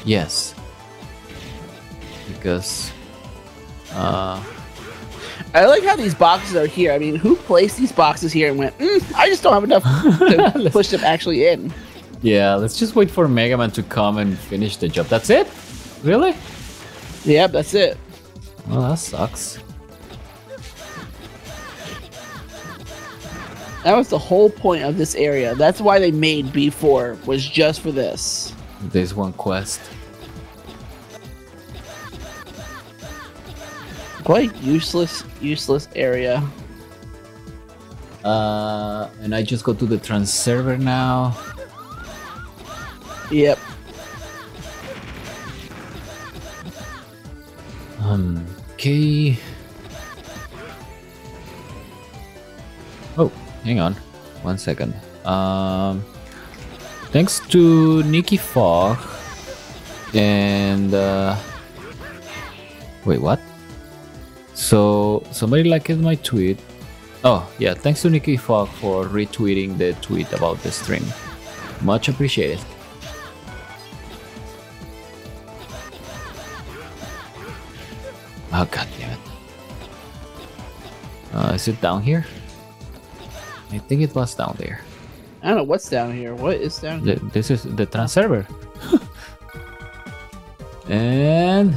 Yes. Because. Uh. I like how these boxes are here. I mean, who placed these boxes here and went, mm, I just don't have enough to <laughs> push them actually in? Yeah, let's just wait for Mega Man to come and finish the job. That's it? Really? Yep, that's it. Well, that sucks. That was the whole point of this area. That's why they made B4, was just for this. This one quest. Quite useless, useless area. Uh, and I just go to the Transerver now. Yep. Um, okay. Oh, hang on. One second. Um, thanks to Nikki Fogg and uh, wait, what? So somebody liked my tweet. Oh yeah, thanks to Nikki Fogg for retweeting the tweet about the stream. Much appreciated. Oh god damn it. Uh, is it down here? I think it was down there. I don't know what's down here. What is down here? Th- This is the Transerver. <laughs> and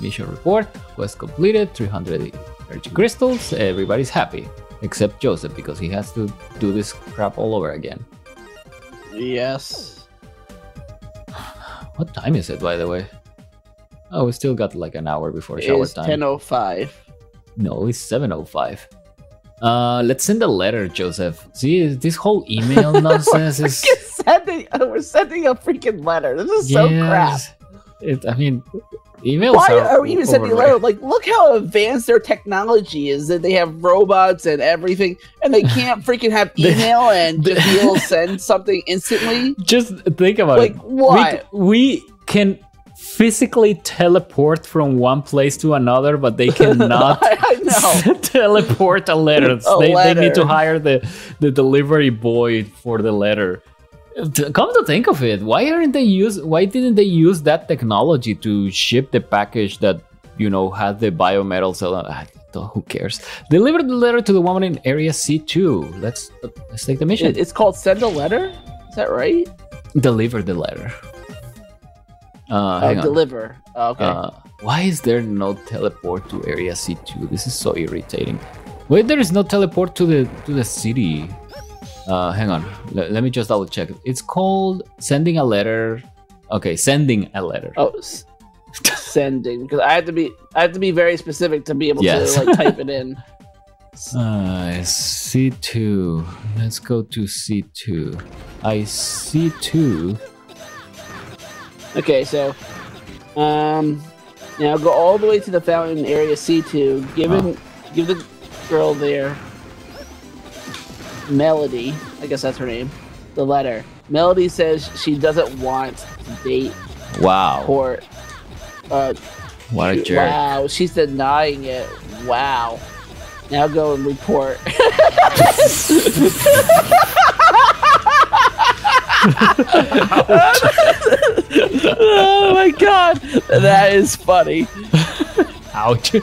mission report quest completed 300 energy crystals. Everybody's happy except Joseph because he has to do this crap all over again. Yes. What time is it, by the way? Oh, we still got like an hour before It shower is time. 10.05. No, it's 7:05. Uh, let's send a letter, Joseph. See, this whole email <laughs> nonsense is sending, we're sending a freaking letter. This is so crap. It, I mean, emails Why are, are we even sending a letter? Like, look how advanced their technology is. That they have robots and everything, and they can't freaking have <laughs> email and just be able to <laughs> send something instantly. Just think about Like it. what? We, we can physically teleport from one place to another, but they <laughs> cannot <laughs> teleport a letter. A they, they need to hire the, the delivery boy for the letter. Come to think of it, why aren't they use? Why didn't they use that technology to ship the package that you know had the biometal cell? Who cares? Deliver the letter to the woman in area C two. Let's let's take the mission. It's called send a letter. Is that right? Deliver the letter. Uh, hang Uh, on. deliver. Oh, okay. Uh, why is there no teleport to area C2? This is so irritating. Wait, there is no teleport to the to the city. Uh, hang on. Let- let me just double check. It's called sending a letter. Okay, sending a letter. oh, sending because I have to be I have to be very specific to be able Yes. to like type it in. <laughs> Uh, C2. Let's go to C2. I C2. Okay, so um now go all the way to the fountain area C2. Give him give the girl there Melody, I guess that's her name, the letter. Melody says she doesn't want to date Wow. Port. Uh, What a jerk. wow, she's denying it. Wow. Now go and report. <laughs> <laughs> oh my god, that is funny. Ouch. <laughs>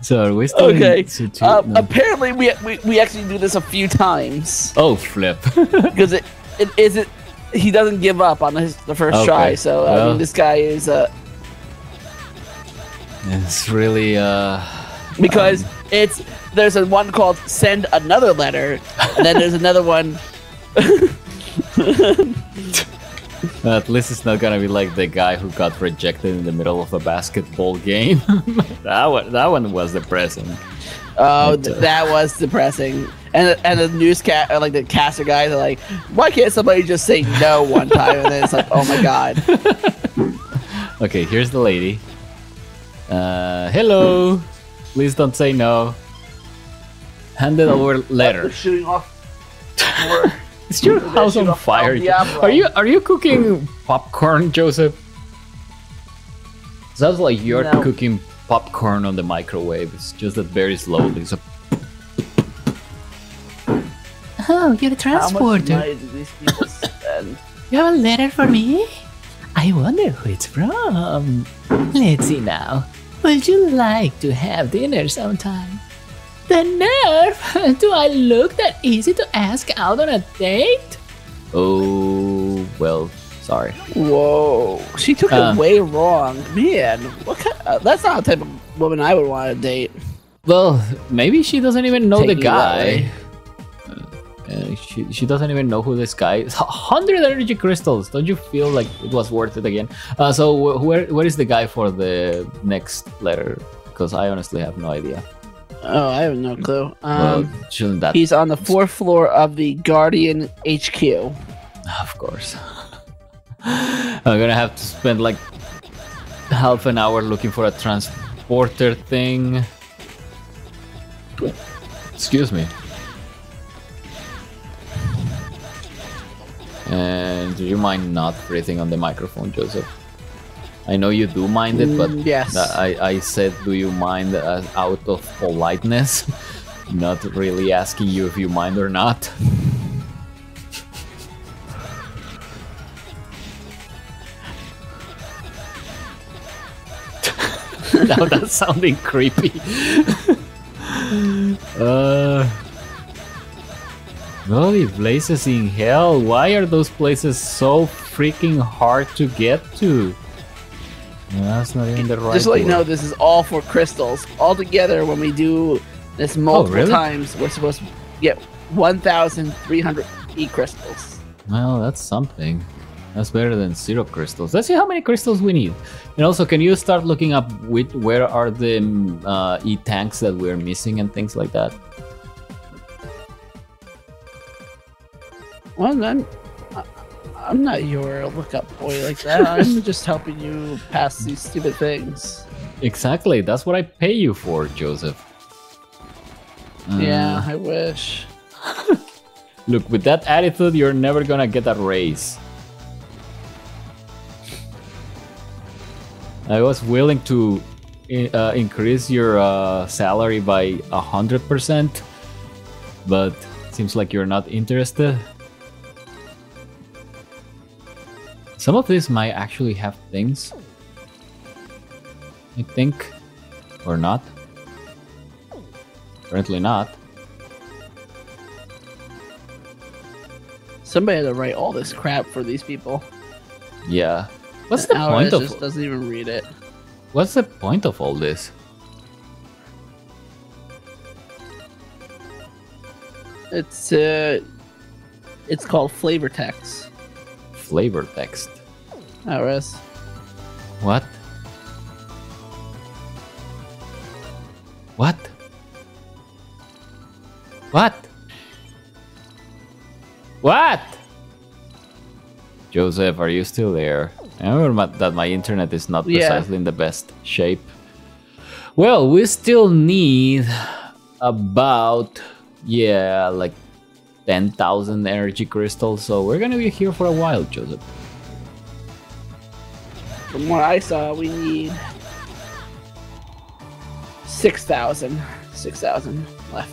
so are we still Okay. C2? Uh, No. apparently, we, we we actually do this a few times oh, flip. <laughs> because it it isn't. He doesn't give up on his, the first Okay, try. So I mean, this guy is uh it's really uh because it's there's a one called send another letter, and then there's another one. <laughs> At least it's not gonna be like the guy who got rejected in the middle of a basketball game. <laughs> that one, that one was depressing. Oh, th- uh, that was depressing. And and the newscast, uh, like the caster guys, are like, why can't somebody just say no one time? And then it's like, oh my god. <laughs> Okay, here's the lady. Uh, hello. Please don't say no. Hand it over letter. They're shooting off. <laughs> Is your house on fire? El Are you are you cooking popcorn, Joseph? Sounds like you're No. cooking popcorn on the microwave. It's just that very slowly. So Oh, you're a How much transporter. money do these people spend? You have a letter for me? I wonder who it's from. Let's see now. Would you like to have dinner sometime? The nerve! <laughs> Do I look that easy to ask out on a date? Oh well, sorry. Whoa, she took Uh. it way wrong, man. What kind? Uh, that's not the type of woman I would want to date. Well, maybe she doesn't even know the Taking that way. guy. Uh, she, she doesn't even know who this guy is. <laughs> 100 energy crystals. Don't you feel like it was worth it again? Uh, so, wh- where where is the guy for the next letter? Because I honestly have no idea. Oh, I have no clue. well, Um, shouldn't that? he's on the fourth floor of the Guardian HQ. <laughs> Of course. <laughs> I'm gonna have to spend like half an hour looking for a transporter thing. Excuse me. And do you mind not breathing on the microphone, Joseph? I know you do mind it, but Mm, yes. I, I said, do you mind uh, out of politeness? <laughs> not really asking you if you mind or not. <laughs> now that's sounding creepy. <laughs> uh, bloody places in hell. Why are those places so freaking hard to get to? No, that's not even the right. Just let you know, this is all for crystals. All together, when we do this multiple really? times, we're supposed to get 1,300 E crystals. Well, that's something. That's better than zero crystals. Let's see how many crystals we need. And also, can you start looking up with where are the mm, uh, e tanks that we're missing and things like that? Well, I'm, I'm not your lookup boy like that. <laughs> I'm just helping you pass these stupid things. Exactly. That's what I pay you for, Joseph. Uh, Yeah, I wish. <laughs> Look, with that attitude, you're never gonna get a raise. I was willing to uh, increase your uh, salary by a hundred percent, but seems like you're not interested. Some of these might actually have things. I think, or not. Apparently not. Somebody had to write all this crap for these people. Yeah. What's the point of just doesn't even read it. What's the point of all this? It's uh, it's called flavor text. Flavor text. Alvarez. What? What? What? What? Joseph, are you still there? I remember my- that my internet is not Yeah. precisely in the best shape. Well, we still need about, yeah, like 10,000 energy crystals, so we're gonna be here for a while, Joseph. From what I saw, we need 6,000. 6,000 left.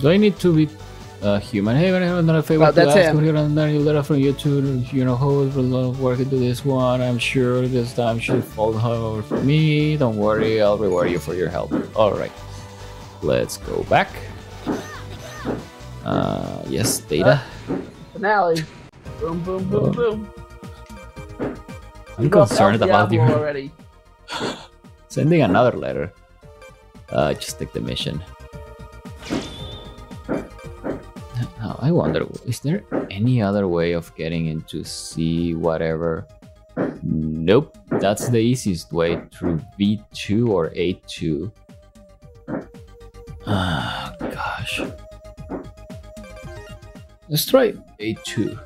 Do I need to be uh, human? Hey, I have another favor Oh, to that's ask. him. Learn you letter from you to, you know, who will a lot of work into this one. I'm sure this time should fall over for me. Don't worry, I'll reward you for your help. All right, let's go back. Uh, yes, data. Finale. Boom, boom, boom, Oh. boom. I'm concerned about you <laughs> already. sending another letter. Uh, just take the mission. Now, I wonder, is there any other way of getting into C whatever? Nope, that's the easiest way through B2 or A2. Ah, gosh. Let's try A2.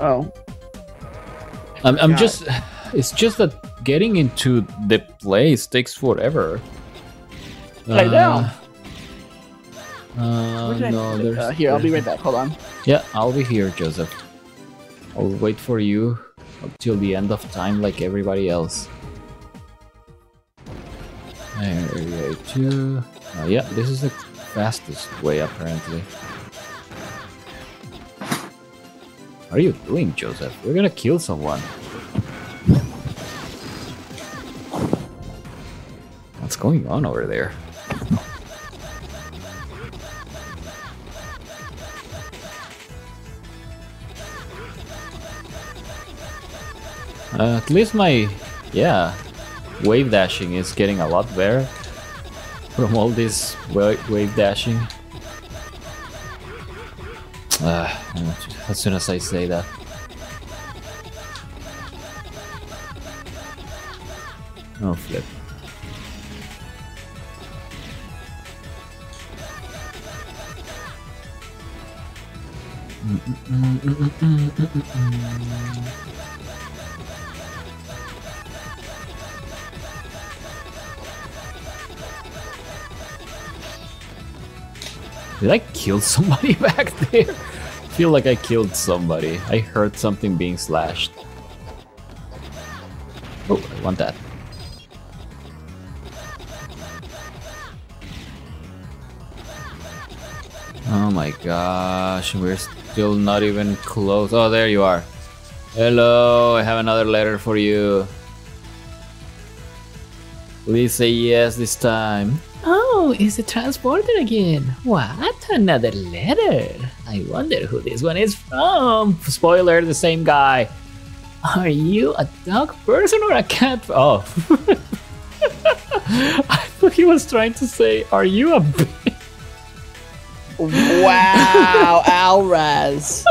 Oh, I'm, I'm God. just. It's just that getting into the place takes forever. I know. Uh, Where did no, there's. Uh, here, I'll be right back. Hold on. Yeah, I'll be here, Joseph. I'll wait for you until the end of time, like everybody else. Area two. Uh, yeah, this is the fastest way, apparently. Are you doing, Joseph? We're gonna kill someone. What's going on over there? Uh, at least my, yeah, wave dashing is getting a lot better from all this wa- wave dashing. Uh, as soon as I say that. Oh, flip. Mm, mm, mm, Did I kill somebody <laughs> back there? I feel like I killed somebody. I heard something being slashed. Oh, I want that. Oh my gosh, we're still not even close. Oh, there you are. Hello, I have another letter for you. Please say yes this time. Oh, it's the transporter again. What? Another letter? I wonder who this one is from. Spoiler, the same guy. Are you a dog person or a cat? Oh. <laughs> I thought he was trying to say, Are you a. b-" Wow, <laughs> Alraz.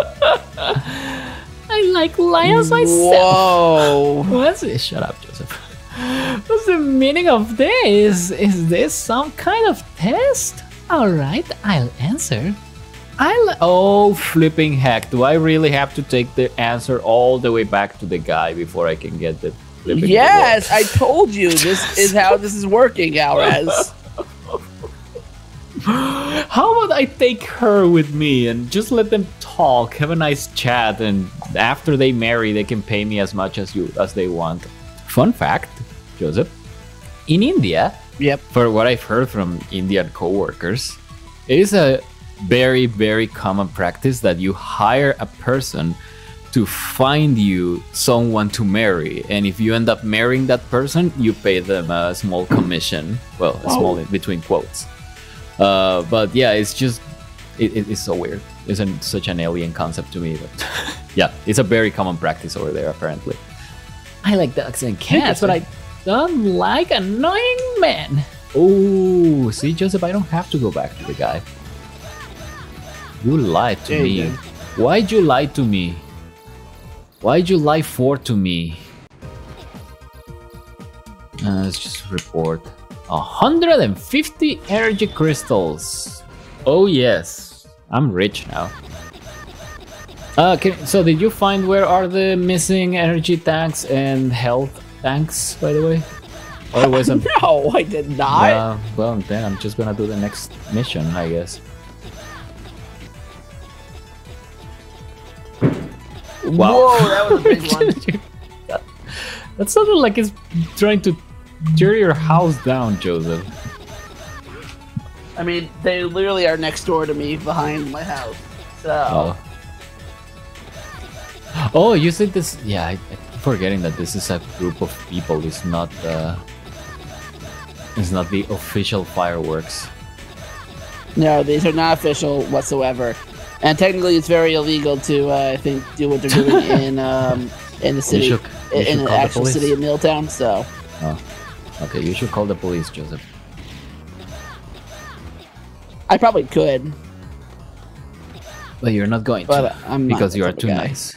I like lions myself. Whoa. What's this? Shut up, Joseph. What's the meaning of this? Is this some kind of test? Alright, I'll answer. I'll. Oh, flipping heck. Do I really have to take the answer all the way back to the guy before I can get the flipping Yes, I told you this <laughs> is how this is working, Alraz. How about I take her with me and just let them talk, have a nice chat, and after they marry, they can pay me as much as you as they want. Fun fact, Joseph, in India, Yep. for what I've heard from Indian coworkers, it is a very, very common practice that you hire a person to find you someone to marry, and if you end up marrying that person, you pay them a small commission. Well, a small in between quotes. Uh, but yeah, it's just it, it- it's so weird. It's an, such an alien concept to me, but <laughs> yeah, it's a very common practice over there apparently. I like dogs and cats, but I don't like annoying men. Oh, see, Joseph, I don't have to go back to the guy. You lied to There me. you. Why'd you lie to me? Why'd you lie for to me? Uh, let's just report. 150 energy crystals. Oh yes, I'm rich now. Uh, can, so did you find where are the missing energy tanks and health tanks, by the way? Otherwise, I'm <laughs> No, I did not. uh, well, then I'm just gonna do the next mission, I guess. Wow. Whoa, that was a big one. that, <laughs> that sounded like it's trying to tear your house down, Joseph. I mean, they literally are next door to me behind my house. So, Oh. Oh, you said this. Yeah, I, I'm forgetting that this is a group of people. It's not. Uh, it's not the official fireworks. no, these are not official whatsoever. And technically, it's very illegal to, uh, I think, do what they're doing <laughs> in um, in the city, should- in the call the actual city of Milltown. So, Oh, okay. You should call the police, Joseph. I probably could, But you're not going but to I'm because you are too guy. nice.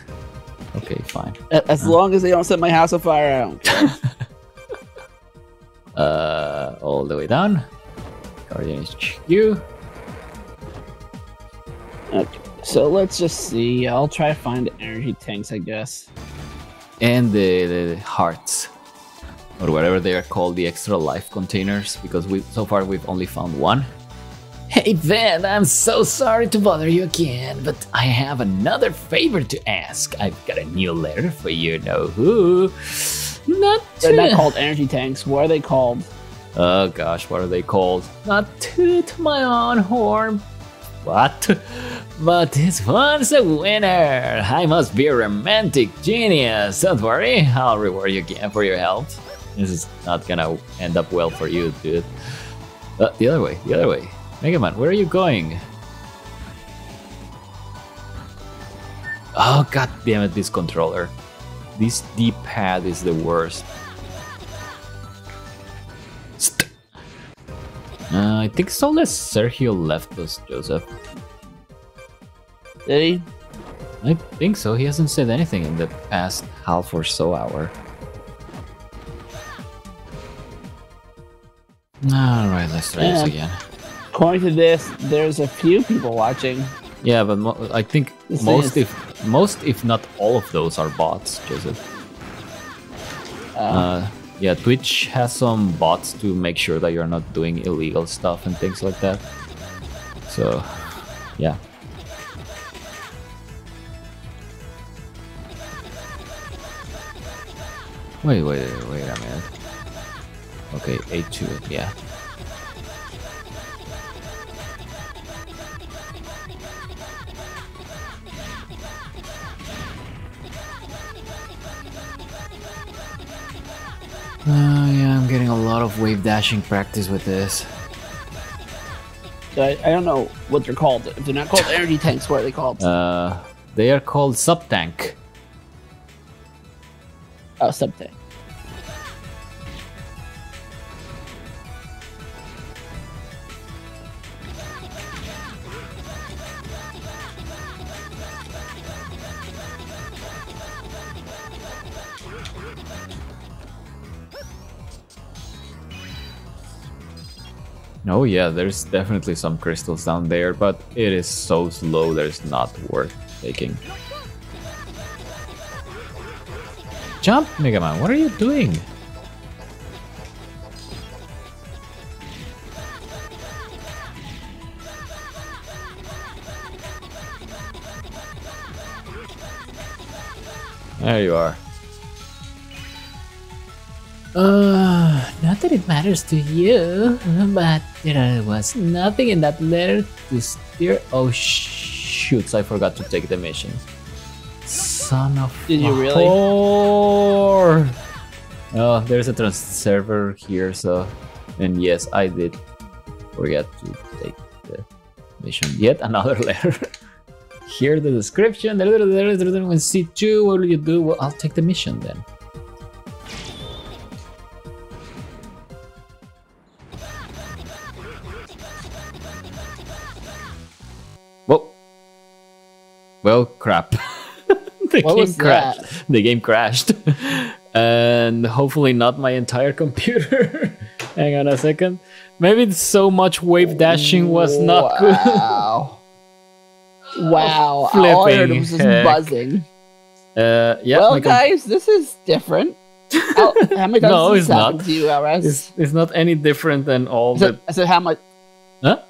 Okay, fine. As long as they don't set my house on fire, I don't care. <laughs> Uh, all the way down. Guardian HQ. okay, so let's just see. I'll try to find energy tanks, I guess. and the, the hearts or whatever they are called the extra life containers because we so far we've only found one Hey Ben, I'm so sorry to bother you again, but I have another favor to ask. I've got a new letter for you, know who? Not They're not called energy tanks. What are they called? oh gosh what are they called not toot my own horn, what but this one's a winner. I must be a romantic genius. Don't worry, i'll reward you again for your help this is not gonna end up well for you dude uh, the other way the other way mega man where are you going oh god damn it this controller this d-pad is the worst St- uh, I think so. Less Sergio left us, Joseph. Did he? I think so. He hasn't said anything in the past half or so hour. Alright, let's try this again. According to this, there's a few people watching. Yeah, but mo- I think This most is- if most if not all of those are bots, Joseph. Uh, yeah, Twitch has some bots to make sure that you're not doing illegal stuff and things like that. So, yeah. Wait, wait, wait a minute. Okay, A2, yeah. Uh, yeah, I'm getting a lot of wave dashing practice with this. I, I don't know what they're called. If they're not called energy tanks, what are they called? Uh, they are called sub tank. oh, something. Oh yeah, there's definitely some crystals down there, but it is so slow that it's not worth taking. Jump, Mega Man, what are you doing? There you are. Uh, not that it matters to you, but there was nothing in that letter to steer. Oh shoots, I forgot to take the mission. Son of Did you really? whore. Oh, there's a Transerver here, so and yes, I did forget to take the mission. Yet another <laughs> letter. here the description. When C2, what will you do? Well, I'll take the mission then. Well, crap. <laughs> the What game crashed. that? The game crashed. <laughs> and hopefully not my entire computer. <laughs> Hang on a second. Maybe so much wave dashing was not good. Wow. wow. All I heard Flipping was just heck. buzzing. Uh, yeah, well, guys, this is different. How, how many times No, it's not. to you, it's, it's not any different than all said, I said, how much? the.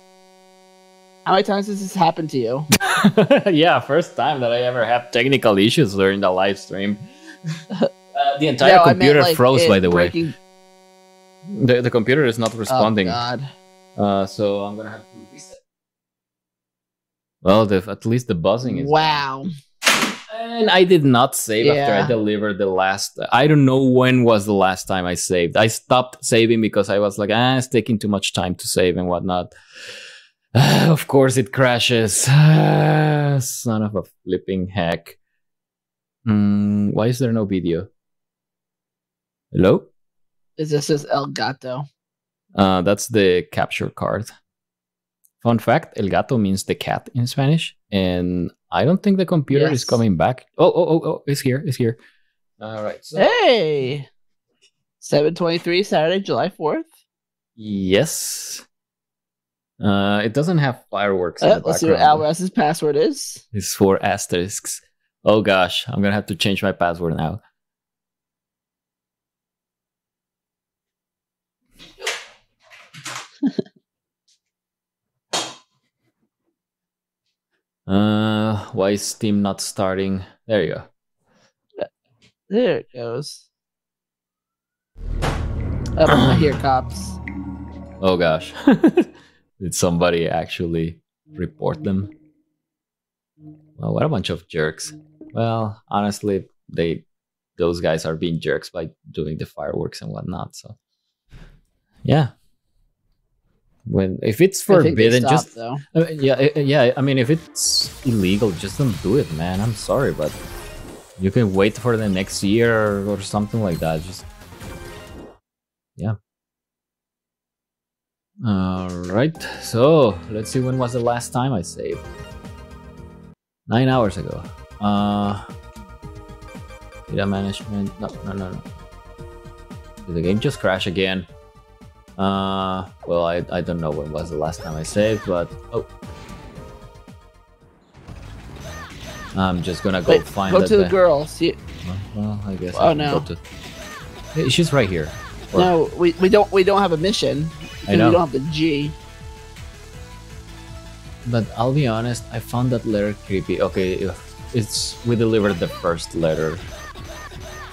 How many times has this happened to you? <laughs> Yeah, first time that I ever have technical issues during the live stream. <laughs> Uh, the entire No, I meant, computer like, froze, by the way. The, the computer is not responding. Oh God. Uh, so I'm gonna have to reset. Well, the, at least the buzzing is. Wow. And I did not save after I delivered the last. I don't know when was the last time I saved. I stopped saving because I was like, ah, it's taking too much time to save and whatnot. <sighs> of course, it crashes. <sighs> Son of a flipping heck. Mm, why is there no video? Hello? Is this is El Gato? Uh, that's the capture card. Fun fact: El gato means the cat in Spanish, and I don't think the computer is coming back. Oh, oh, oh, oh! It's here! It's here! All right. So Hey. 723 Saturday, July 4th. yes, uh, it doesn't have fireworks. Uh, let's see what. Alraz's password is. It's four asterisks. Oh gosh, I'm gonna have to change my password now. <laughs> uh, why is Steam not starting? There you go. There it goes. Oh, I hear cops. Oh gosh, <laughs> did somebody actually report them? Well, what a bunch of jerks. Well, honestly, they those guys are being jerks by doing the fireworks and whatnot. So, yeah. When if it's I think they forbidden, stopped, just though. uh, yeah, yeah. I mean, if it's illegal, just don't do it, man. I'm sorry, but you can wait for the next year or, or something like that. Just yeah. All right. So let's see. When was the last time I saved? Nine hours ago. Uh, data management. No, no, no, no. Did the game just crash again? Uh, well, I, I don't know when was the last time I saved, but oh, I'm just gonna go Wait, find go to the ba- girl. See, Well, I guess. Oh, no. Go to... She's right here. Or- no, we, we don't we don't have a mission. because know. We don't have the G. But I'll be honest, I found that letter creepy. Okay, it's we delivered the first letter.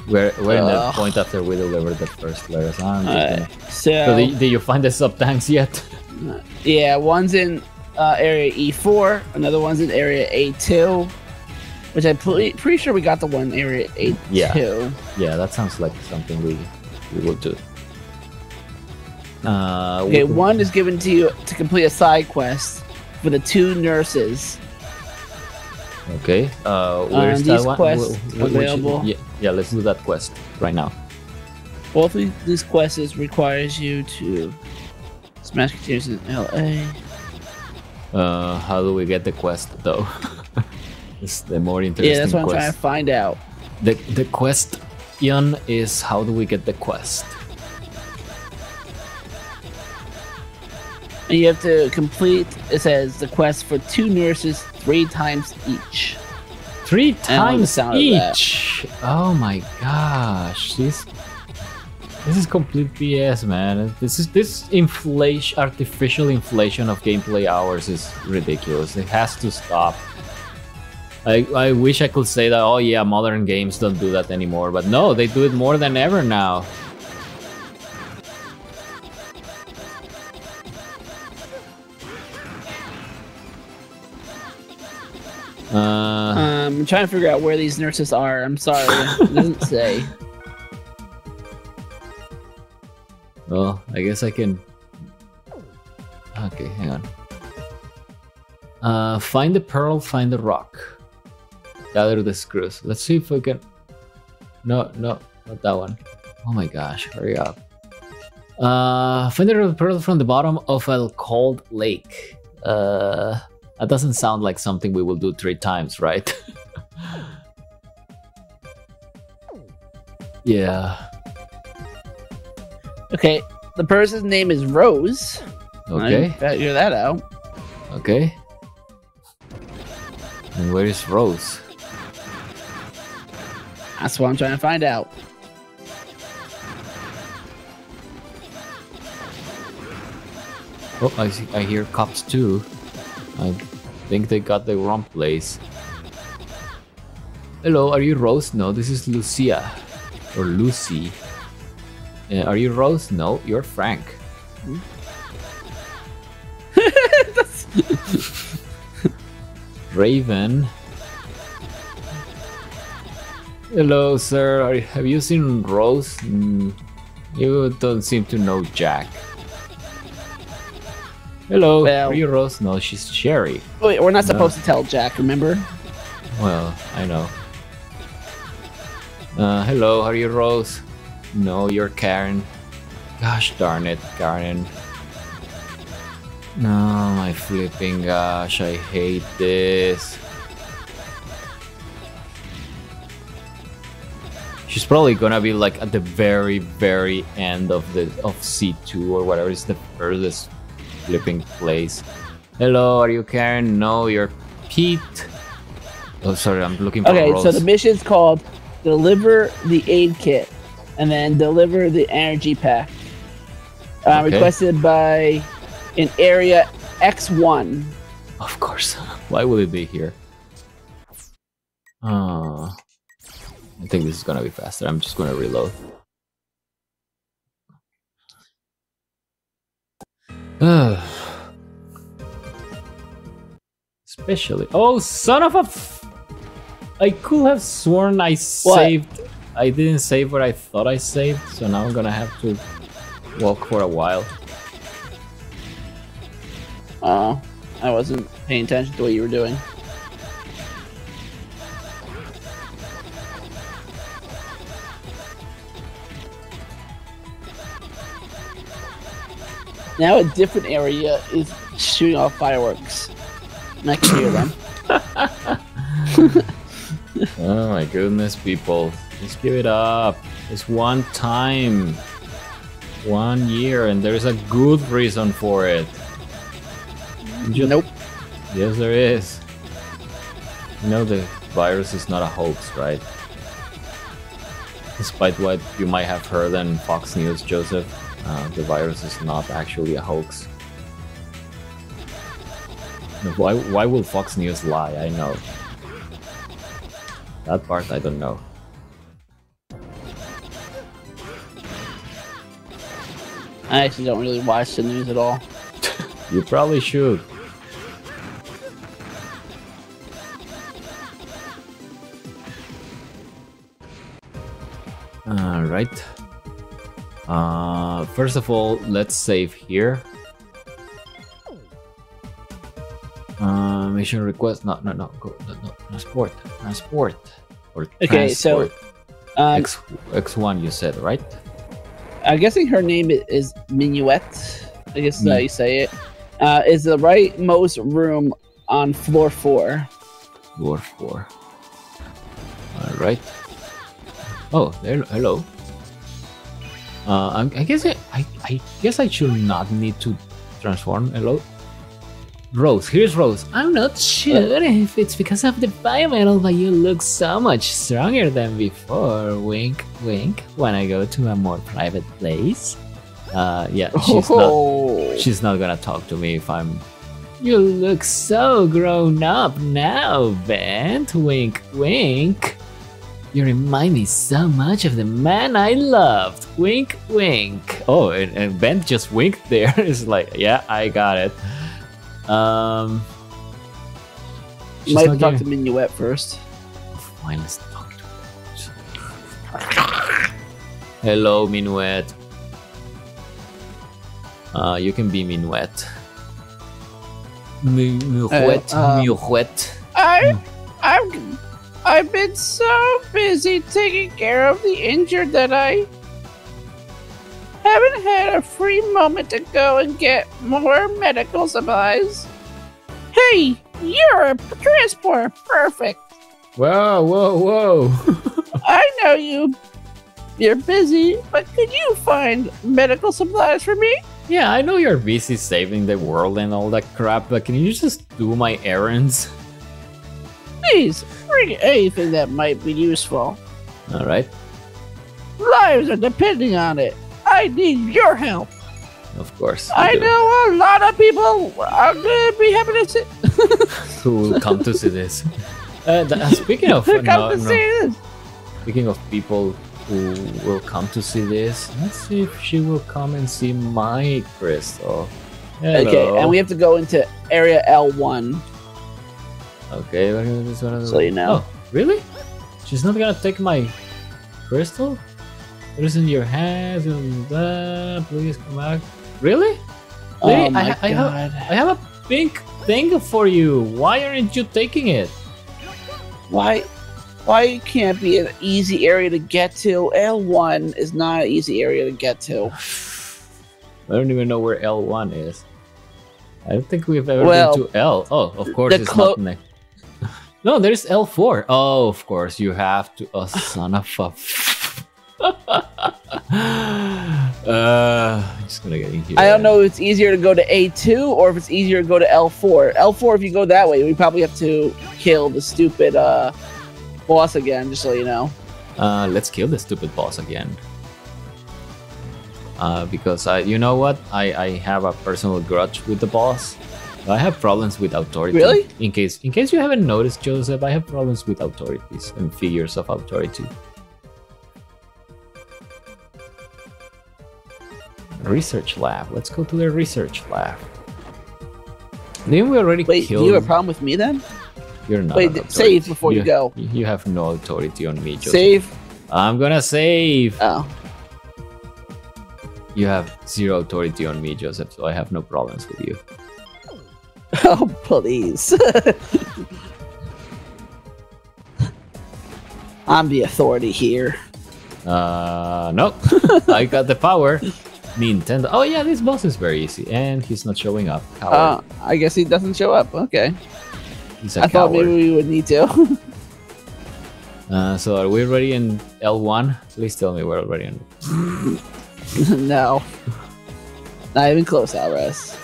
We're, we're in the point after we delivered the first letter. So I'm just Alright, gonna... so, So did, did you find the sub tanks yet? <laughs> yeah, one's in uh, area E4, another one's in area A2, which I'm pretty, pretty sure we got the one in area A2. Yeah. yeah, that sounds like something we we will do. Uh, Okay, we- one is given to you to complete a side quest for the two nurses. Okay. Uh, where's Um, that these one? quests Wh- wh- which- available. yeah, yeah, let's do that quest right now. Both of these quests requires you to smash containers in LA. Uh, how do we get the quest though? <laughs> it's the more interesting Yeah, that's what I'm trying to find out. The the quest, Ian, is how do we get the quest? And you have to complete, it says, the quest for two nurses three times each. Three I don't like the times each. Oh my gosh, this this is complete BS, man. This is this inflation, artificial inflation of gameplay hours is ridiculous. It has to stop. I I wish I could say that. Oh yeah, modern games don't do that anymore, but no, they do it more than ever now. Uh, Um, I'm trying to figure out where these nurses are. I'm sorry. it doesn't <laughs> say. Well, I guess I can. Okay, hang on. Uh, find the pearl, find the rock. Gather the screws. Let's see if we can. No, no, not that one. Oh my gosh, hurry up. Uh, find the pearl from the bottom of a cold lake. Uh, that doesn't sound like something we will do three times, right? <laughs> yeah. Okay, the person's name is Rose. Okay. I figure that out. Okay. And where is Rose? That's what I'm trying to find out. Oh, I see. I hear cops too. I think they got the wrong place. Hello, are you Rose? No, this is Lucia or Lucy. Uh, are you Rose? No, you're Frank. <laughs> Raven. Hello, sir. Are, have you seen Rose? Mm, you don't seem to know Jack. Hello, Well- are you Rose? No, she's Sherry. Wait, we're not supposed to tell Jack, remember? Well, I know. Uh, hello, are you Rose? No, you're Karen. Gosh darn it, Karen. No, my flipping gosh, I hate this. She's probably gonna be like at the very, very end of the of C2 or whatever is the furthest flipping place. Hello, are you Karen? No, you're Pete. Oh, sorry, I'm looking for Okay, Rose. so the mission's called Deliver the Aid Kit and then Deliver the Energy Pack. Uh, Okay. Requested by an Area X1. Of course. <laughs> Why would it be here? Uh, I think this is gonna be faster. I'm just gonna reload. <sighs> Especially. Oh, son of a! F- I could have sworn I saved. I didn't save what I thought I saved, so now I'm gonna have to walk for a while. Oh, I wasn't paying attention to what you were doing. Now a different area is shooting off fireworks. And I can hear them. <laughs> <laughs> Oh my goodness, people. Just give it up. It's one time. One year, and there's a good reason for it. Just- Nope. Yes, there is. You know, the virus is not a hoax, right? Despite what you might have heard on Fox News, Joseph, uh, the virus is not actually a hoax. Why, why will Fox News lie? I know. That part I don't know. I actually don't really watch the news at all. <laughs> You probably should. Alright. Uh, first of all, let's save here. Uh, mission request. No, no, no. Go, no, no. Transport. Transport. Or Okay, so. Um, X, X1 you said, right? I'm guessing her name is Minuet. I guess Mm. you say it. Uh, is the rightmost room on floor four. Floor 4. Alright. Oh, hello. Uh, I guess I, I, I guess I should not need to transform. a lot. Rose. Here's Rose. I'm not sure if it's because of the biometal, but you look so much stronger than before. Wink, wink. When I go to a more private place? Uh, yeah, she's not. Oh, She's not gonna talk to me if I'm. You look so grown up now, Bent. Wink, wink. You remind me so much of the man I loved. Wink, wink. Oh, and, and Ben just winked there. it's like, yeah, I got it. Um. you she's might not have talked to Minuet first. Fine, let's talk to her. Hello, Minuet. Uh, you can be Minuet. Mi- Minuet, um, Minuet. I, I'm, I've been so busy taking care of the injured that I haven't had a free moment to go and get more medical supplies. Hey, you're a transporter. Perfect. Whoa, whoa, whoa. <laughs> I know you. You're busy, but could you find medical supplies for me? yeah, I know you're busy saving the world and all that crap, but can you just do my errands? Please, bring anything that might be useful. Alright, Lives are depending on it. I need your help. of course. I do. know a lot of people are going to be happy to see, Who will come to see this? Uh, th- uh, speaking of, <laughs> come no, to no. see this. Speaking of people who will come to see this, let's see if she will come and see my crystal. Hello. Okay, and we have to go into area L1. Okay, we're gonna this one. So you know. Oh, really? She's not gonna take my crystal? It is in your hands and. Please come back. Really? Oh Lady, my I, I have, god. I have a pink thing for you. Why aren't you taking it? Why? Why can't be an easy area to get to? L1 is not an easy area to get to. <sighs> I don't even know where L1 is. I don't think we've ever Well, been to L. Oh, of course the it's clo- not next. No, there's L4. Oh, of course you have to. Oh, son of a. <laughs> uh, I'm just gonna get in here. I don't know if it's easier to go to A2 or if it's easier to go to L4. L4, if you go that way, we probably have to kill the stupid uh, boss again, just so you know. Uh, let's kill the stupid boss again. Uh, because I, you know what, I, I have a personal grudge with the boss. I have problems with authority. Really? In case, in case you haven't noticed, Joseph, I have problems with authorities and figures of authority. Research lab. Let's go to the research lab. Didn't we already Wait, kill? do you have a problem with me then? You're not. Wait, save before you go. You have no authority on me, Joseph. Save. I'm gonna save. Oh, You have zero authority on me, Joseph, so I have no problems with you. Oh, <laughs> please. I'm the authority here. Uh, no, I got the power. Nintendo. Oh yeah, this boss is very easy, and he's not showing up. Uh, I guess he doesn't show up. Okay. he's a I thought maybe we would need to. <laughs> Uh, so are we ready in L1? Please tell me we're already in. <laughs> no. Not even close, Alraz.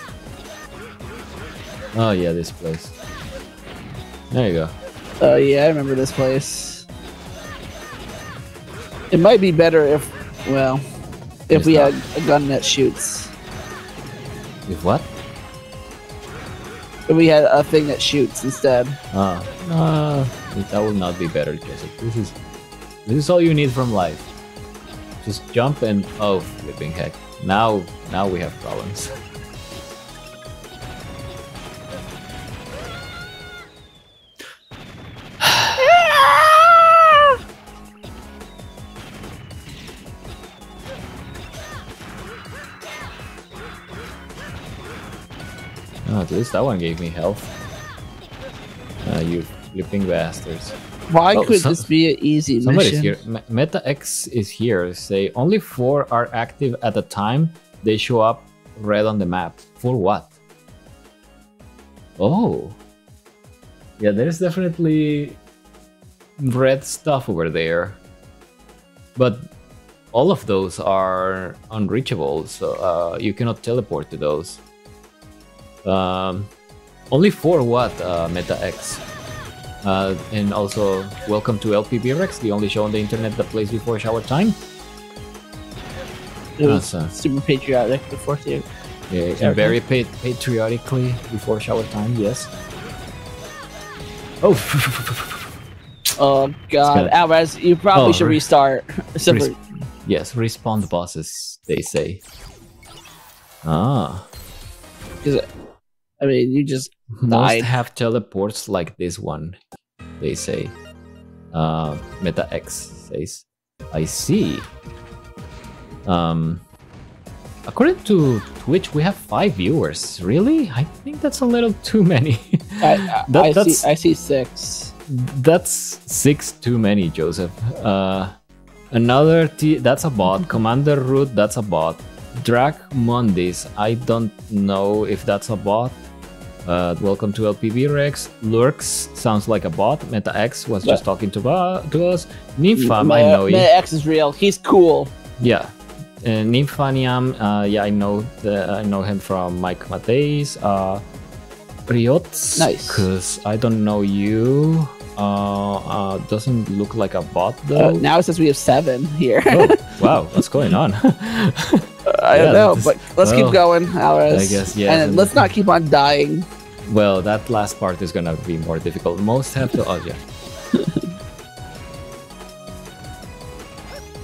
Oh yeah, this place. There you go. Oh yeah, I remember this place. It might be better if, well, if It's we not. had a gun that shoots. With what? If we had a thing that shoots instead. Ah, uh, that would not be better, Joseph. This is this is all you need from life. Just jump and oh, flipping heck! Now, now we have problems. <laughs> least that one gave me health. Ah, you flipping bastards. Why Oh, could some- this be an easy Somebody's mission? here. Meta X is here. Say only four are active at a time. They show up red on the map. For what? Oh. Yeah, there's definitely red stuff over there. But all of those are unreachable, so uh, you cannot teleport to those. Um, only for what, uh, Meta X? Uh, and also, welcome to LP-BITS, the only show on the internet that plays before shower time. It was Awesome. super patriotic before too. Yeah, and very pa- patriotically before shower time, yes. Oh, <laughs> Oh god, Alraz, you probably Oh, should re- restart. Res- yes, respawn the bosses, they say. Ah, 'cause, I mean, you just most have teleports like this one, they say. Uh, Meta X says. I see. Um, according to Twitch, we have five viewers. Really? I think that's a little <laughs> too many. I, I, <laughs> That- I see. I see six. That's six too many, Joseph. Uh, another T. That's a bot. <laughs> Commander Root. That's a bot. Drac Mondis. I don't know if that's a bot. Uh, welcome to LP-BITS. Lurks sounds like a bot. Meta X was just talking to, ba- to us. Nympham, I know you. Meta X is real. He's cool. Yeah. Uh, Nymphanium, uh, yeah, I know the, I know him from Mike Mateis. Uh, Riots, Nice. because I don't know you. Uh, uh, doesn't look like a bot Uh, though. now it says we have seven here. oh, wow, what's going on? <laughs> I Yeah, don't know, this- but let's well, keep going, Alraz. I guess, yeah, And let's not keep on dying. well, that last part is gonna be more difficult. Most have to. Oh, yeah. <laughs>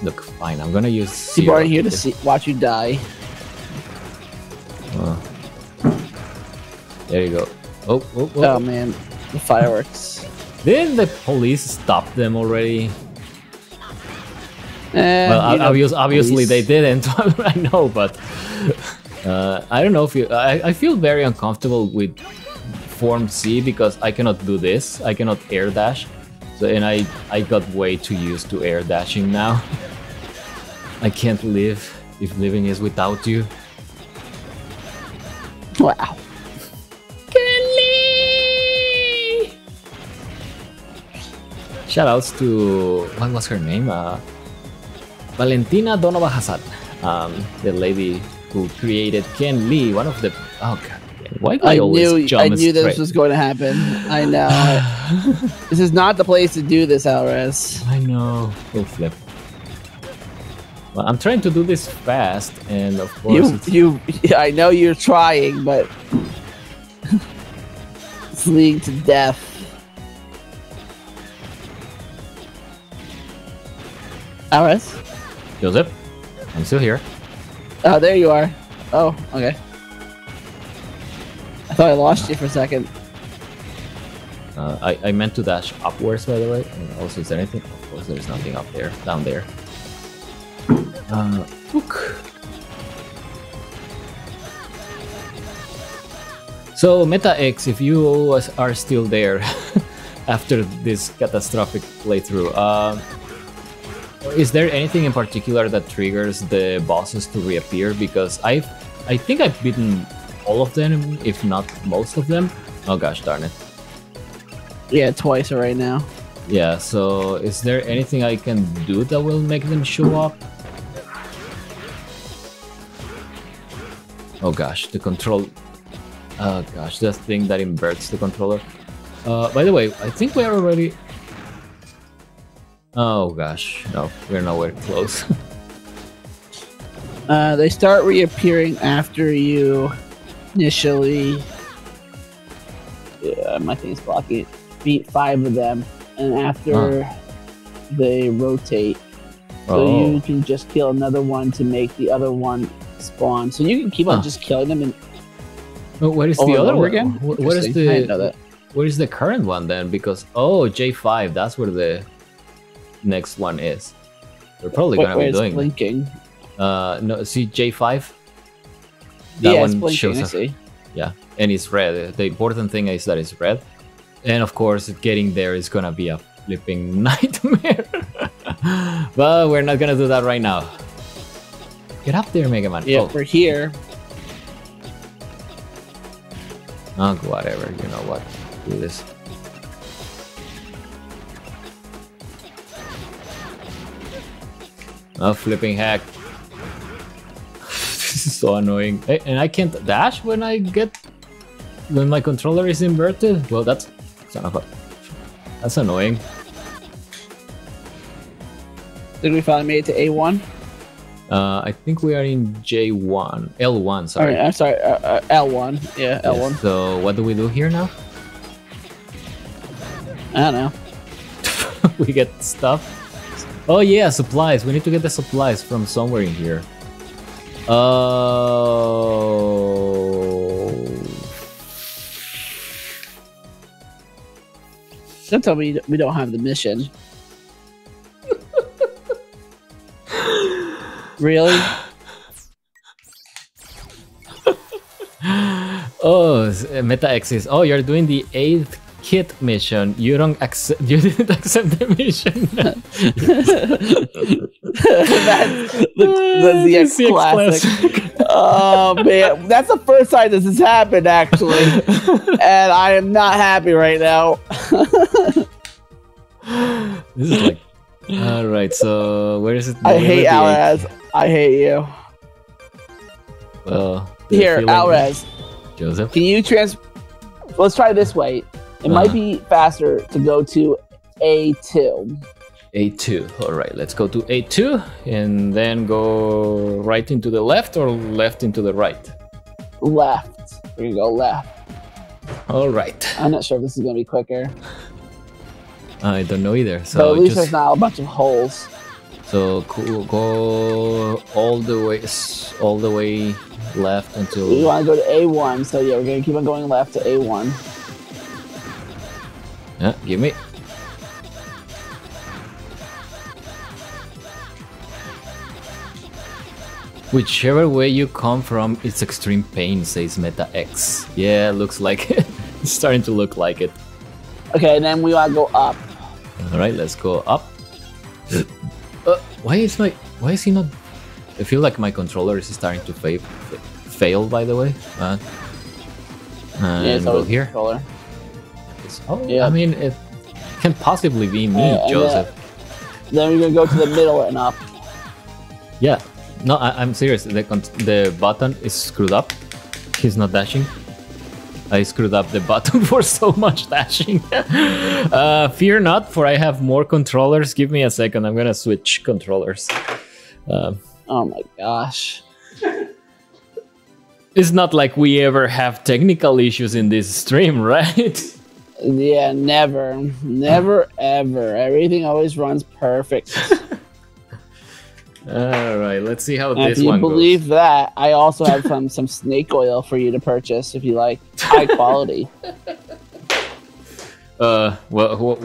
Look, fine. I'm gonna use. People are here to see, watch you die. Uh, there you go. Oh, oh, oh. Oh man, the fireworks. Didn't the police stop them already? Eh, well, you know, obvious, obviously police. they didn't. <laughs> I know, but uh, I don't know if you. I, I feel very uncomfortable with Form C because I cannot do this. I cannot air dash. So, and I I got way too used to air dashing now. <laughs> I can't live if living is without you. Wow. Shoutouts to what was her name? Uh, Valentina Donova Hazard, um, the lady who created Ken Lee, one of the oh god, why do I, I always knew jump I knew this straight? was going to happen. I know. <laughs> this is not the place to do this, Alraz. I know. Full flip. Well, I'm trying to do this fast, and of course, You, you, I know you're trying, but <laughs> it's leading to death. Alraz? Joseph, I'm still here. Oh, there you are. Oh, okay. I thought I lost you for a second. Uh, I, I meant to dash upwards, by the way. And also, is there anything? Of course, there's nothing up there, down there. Uh, look. So, Meta X, if you are still there <laughs> after this catastrophic playthrough, um, is there anything in particular that triggers the bosses to reappear? Because I, I think I've beaten all of them, if not most of them. Oh gosh, darn it. Yeah, twice right now. Yeah, so is there anything I can do that will make them show up? Oh gosh, the control. Oh gosh, the thing that inverts the controller. Uh, by the way, I think we're already. Oh gosh, no, we're nowhere close. <laughs> Uh, they start reappearing after you initially. Yeah, my thing's blocking it. Beat five of them, and after they rotate, so oh, you can just kill another one to make the other one spawn. So you can keep on Huh. just killing them and Oh, what is over the other one? again. What is Interesting. I didn't know the what is the current one then? Because oh, J five, that's where the next one is. We're probably gonna wait, be doing. blinking. Uh, no, see J five. That yeah, one blinking. shows see. Yeah, and it's red. The important thing is that it's red, and of course, getting there is gonna be a flipping <laughs> nightmare. <laughs> but we're not gonna do that right now. Get up there, Mega Man. Yeah, Oh, we're here. oh, whatever. You know what? Do this. Oh, flipping hack. <laughs> this is so annoying. And I can't dash when I get when my controller is inverted. Well, that's son of a. That's annoying. Did we finally made it to A1? Uh, I think we are in J1, L1. Sorry. Alright, I'm sorry, uh, uh, L1. Yeah, L1. So what do we do here now? I don't know. <laughs> we get stuff. Oh yeah, supplies. We need to get the supplies from somewhere in here. Oh. Don't tell me we don't have the mission. really? <laughs> Oh, Meta X is. Oh, you're doing the eighth kit mission. You don't accept. You <laughs> didn't accept the mission. that's the, <laughs> ZX Classic. oh man, that's the first time this has happened actually, and I am not happy right now. <laughs> this is like. All right. So where is it? I hate is the eighth? Alraz. I hate you. Well, Here, Alraz, Joseph. can you trans? Let's try this way. It might Uh-huh. be faster to go to A2. A2. All right, let's go to A2 and then go right into the left or left into the right. Left. We're gonna go left. All right. I'm not sure if this is gonna be quicker. I don't know either. but So at least just there's not a bunch of holes. so cool, go all the way all the way left until. We want to go to A1, so yeah, we're gonna keep on going left to A1. Yeah, give me. Whichever way you come from, it's extreme pain, says Meta X. Yeah, looks like it. <laughs> it's starting to look like it. Okay, and then we to go up. All right, let's go up. uh, why is my why is he not? I feel like my controller is starting to fail. Fail, by the way. Uh, and yeah, go here. controller. It's- oh, Yeah. I mean, it can't possibly be me, Yeah, and Joseph. Then we're gonna go to the middle and up. Yeah. No, I, I'm serious. The the button is screwed up. He's not dashing. I screwed up the <laughs> button for so much dashing. <laughs> uh, fear not, for I have more controllers. Give me a second. I'm gonna switch controllers. Um, Oh my gosh. it's not like we ever have technical issues in this stream, <laughs> right? Yeah, never, never, ever. Everything always runs perfect. <laughs> All right, let's see how And this if you one believe that, I also have some <laughs> some snake oil for you to purchase if you like high quality. <laughs> Uh, well, what,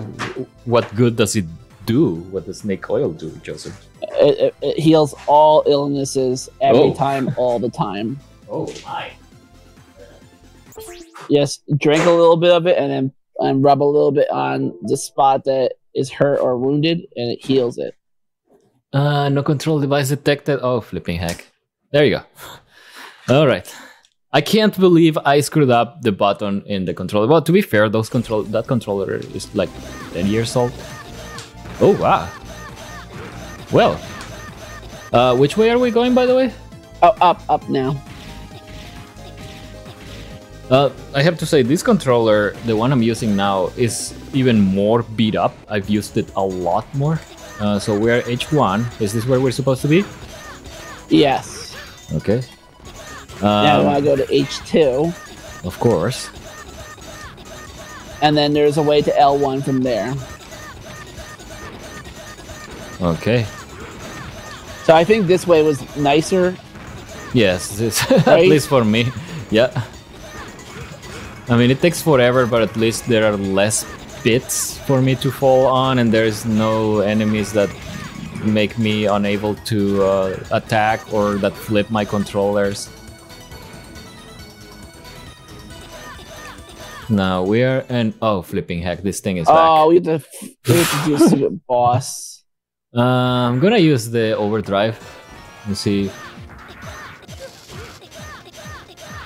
what good does it do? What does snake oil do, Joseph? It, it, it heals all illnesses every Oh. time, all the time. Oh my! Yes, drink a little bit of it and then and rub a little bit on the spot that is hurt or wounded, and it heals it. Uh, no control device detected. Oh, flipping heck! There you go. <laughs> All right. I can't believe I screwed up the button in the controller. Well, to be fair, those control that controller is like ten years old. Oh wow. Well, uh, which way are we going, by the way? Oh, up, up now. Uh, I have to say, this controller, the one I'm using now, is even more beat up. I've used it a lot more. Uh, so we're H1. Is this where we're supposed to be? Yes. Okay. now Um, I go to H2, of course. and then there's a way to L1 from there. Okay. So I think this way was nicer. Yes, it's, <laughs> at least for me. <laughs> Yeah. I mean, it takes forever, but at least there are less bits for me to fall on, and there's no enemies that make me unable to uh, attack or that flip my controllers. Now we are and oh flipping heck, this thing is back. Oh, we have to, we have to do a boss. Uh, I'm gonna use the overdrive and see.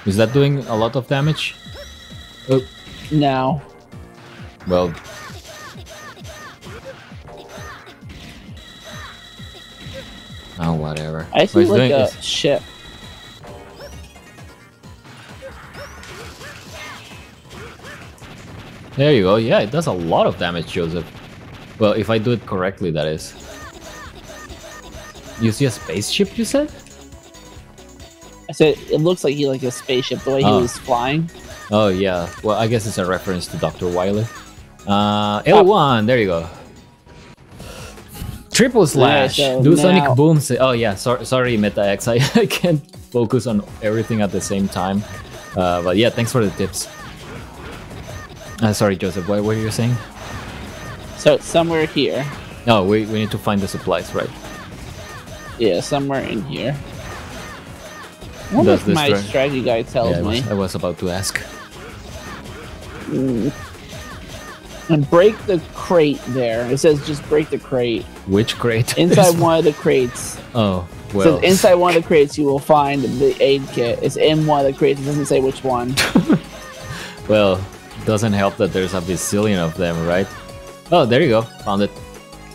Is that doing a lot of damage? Oh, No. well. Oh, whatever. I see like a is- ship. There you go. Yeah, it does a lot of damage, Joseph. Well, if I do it correctly, that is. You see a spaceship, you said? I said it looks like he like a spaceship the way he Oh. was flying. Oh, yeah. Well, I guess it's a reference to Dr. Wily. Uh, L1, there you go. Triple slash. so Do now- Sonic Boom. Say, oh, yeah. Sorry, sorry Meta X. I, <laughs> I can't focus on everything at the same time. Uh, but yeah, thanks for the tips. Uh, sorry, Joseph. What were you saying? So it's somewhere here. No, we, we need to find the supplies, right? Yeah, somewhere in here. What Does my strategy guide tells yeah, I me. was, I was about to ask. And break the crate there. It says just break the crate. Which crate? Inside <laughs> one of the crates. Oh, It well. says inside one of the crates you will find the aid kit. It's in one of the crates. It doesn't say which one. <laughs> Well, doesn't help that there's a bazillion of them, right? Oh, there you go. Found it.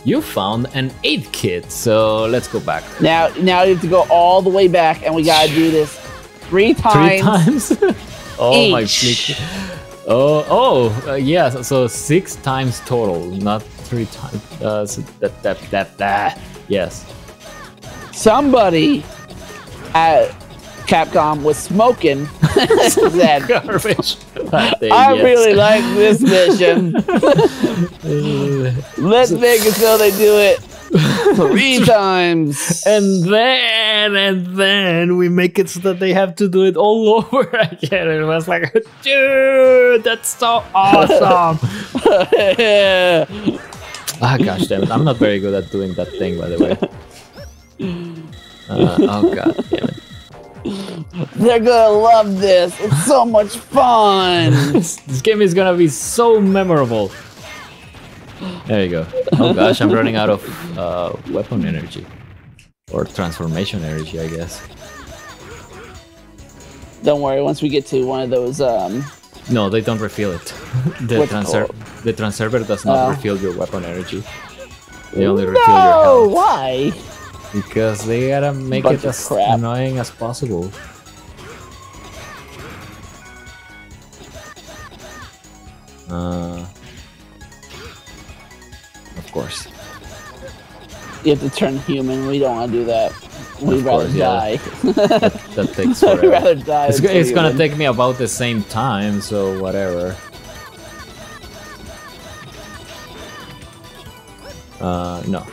You found an aid kit, so let's go back. Now, now you have to go all the way back, and we gotta do this three times. Three times. <laughs> oh my each. flick. Oh, oh, uh, yeah, so, so six times total, not three times. Uh, so that, that, that, that. Yes. Somebody at Capcom was smoking. <laughs> said, <laughs> Garbage. I <laughs> think, I yes. really like this mission. Let's make it so they do it <laughs> three <laughs> times. and then, and then we make it so that they have to do it all <laughs> over again. And It was like, dude, that's so awesome. Ah, gosh damn it. I'm not very good at doing that thing, by the way. Uh, oh, god damn it. They're gonna love this. It's so much fun. This, this game is gonna be so memorable. There you go. Oh gosh, I'm running out of uh, weapon energy. Or transformation energy, I guess. Don't worry. Once we get to one of those, um, No, they don't refill it. <laughs> the, transfer- the does not Oh. refill your weapon energy. They only refill no, your health. why? Because they gotta make Bunch it as crap. annoying as possible. Uh, course. You have to turn human. We don't want to do that. We'd rather course, yeah. die. That, that <laughs> takes We'd rather die. It's, it's gonna take me about the same time, so whatever. Uh, no.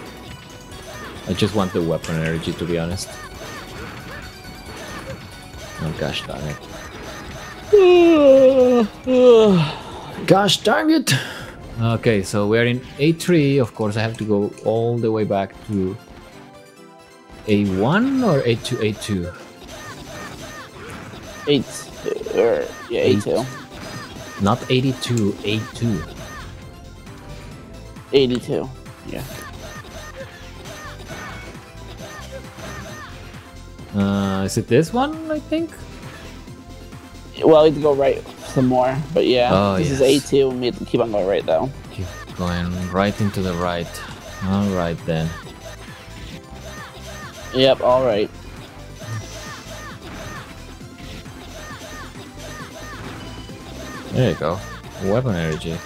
I just want the weapon energy, to be honest. Oh gosh darn it. <sighs> Gosh darn it! Okay, so we're in A3. Of course, I have to go all the way back to A1 or A2? A2. Eight, or yeah, eight two. Not 82, A2. 82. Yeah. Uh, is it this one, I think? Well, we have to go right some more, but yeah, Oh, this yes. is A2. We keep on going right though. Keep going right into the right. Alright then. Yep. All right. There you go. Weapon energy.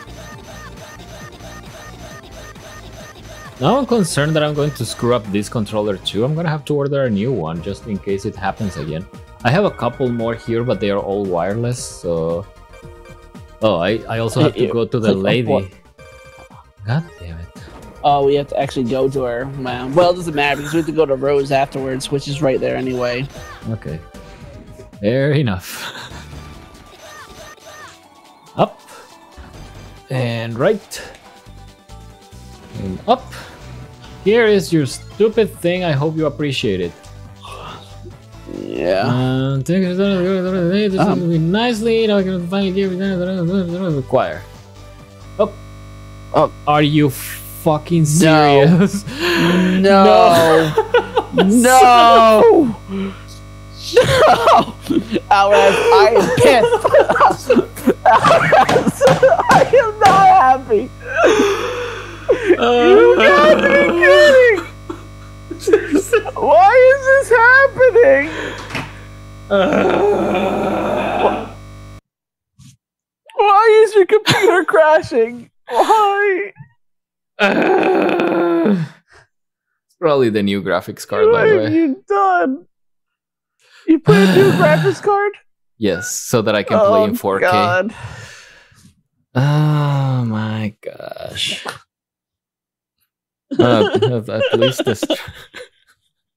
Now I'm concerned that I'm going to screw up this controller too. I'm gonna have to order a new one just in case it happens again. I have a couple more here, but they are all wireless, so... Oh, I, I also have to go to the lady. God damn it. Oh, we have to actually go to her. Well, it doesn't matter because we have to go to Rose afterwards, which is right there anyway. Okay. Fair enough. Up. And right. And up. Here is your stupid thing. I hope you appreciate it. Yeah. Uh, take it this Um. nicely. You know, I can finally give choir. Oh. Oh. Are you fucking serious? <laughs> No. No. No. Alright, I am pissed. <laughs> I am not happy. You got me. Why is this happening? Why is your computer <laughs> crashing? Why? it's probably the new graphics card, by What the have way. you done? You put a new <sighs> graphics card? Yes, so that I can play Oh, in 4K. God. Oh my gosh. Uh, at <laughs> at least this. <laughs>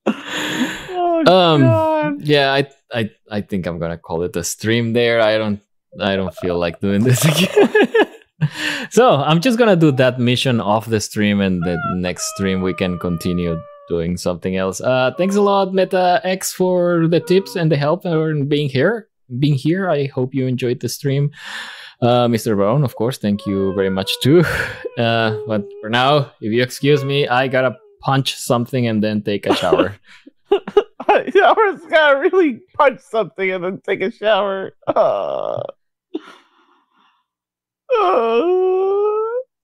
Oh, Um, God. Yeah, I, I, I think I'm gonna call it a stream there. I don't, I don't feel like doing this again. <laughs> so I'm just gonna do that mission off the stream, and the next stream we can continue doing something else. Uh, thanks a lot, Meta X, for the tips and the help and being here. Being here, I hope you enjoyed the stream. Uh, Mr. Brown, of course, thank you very much too. <laughs> Uh, but for now, if you excuse me, I gotta punch something and then take a shower. <laughs> I was gonna really punch something and then take a shower. Uh, uh,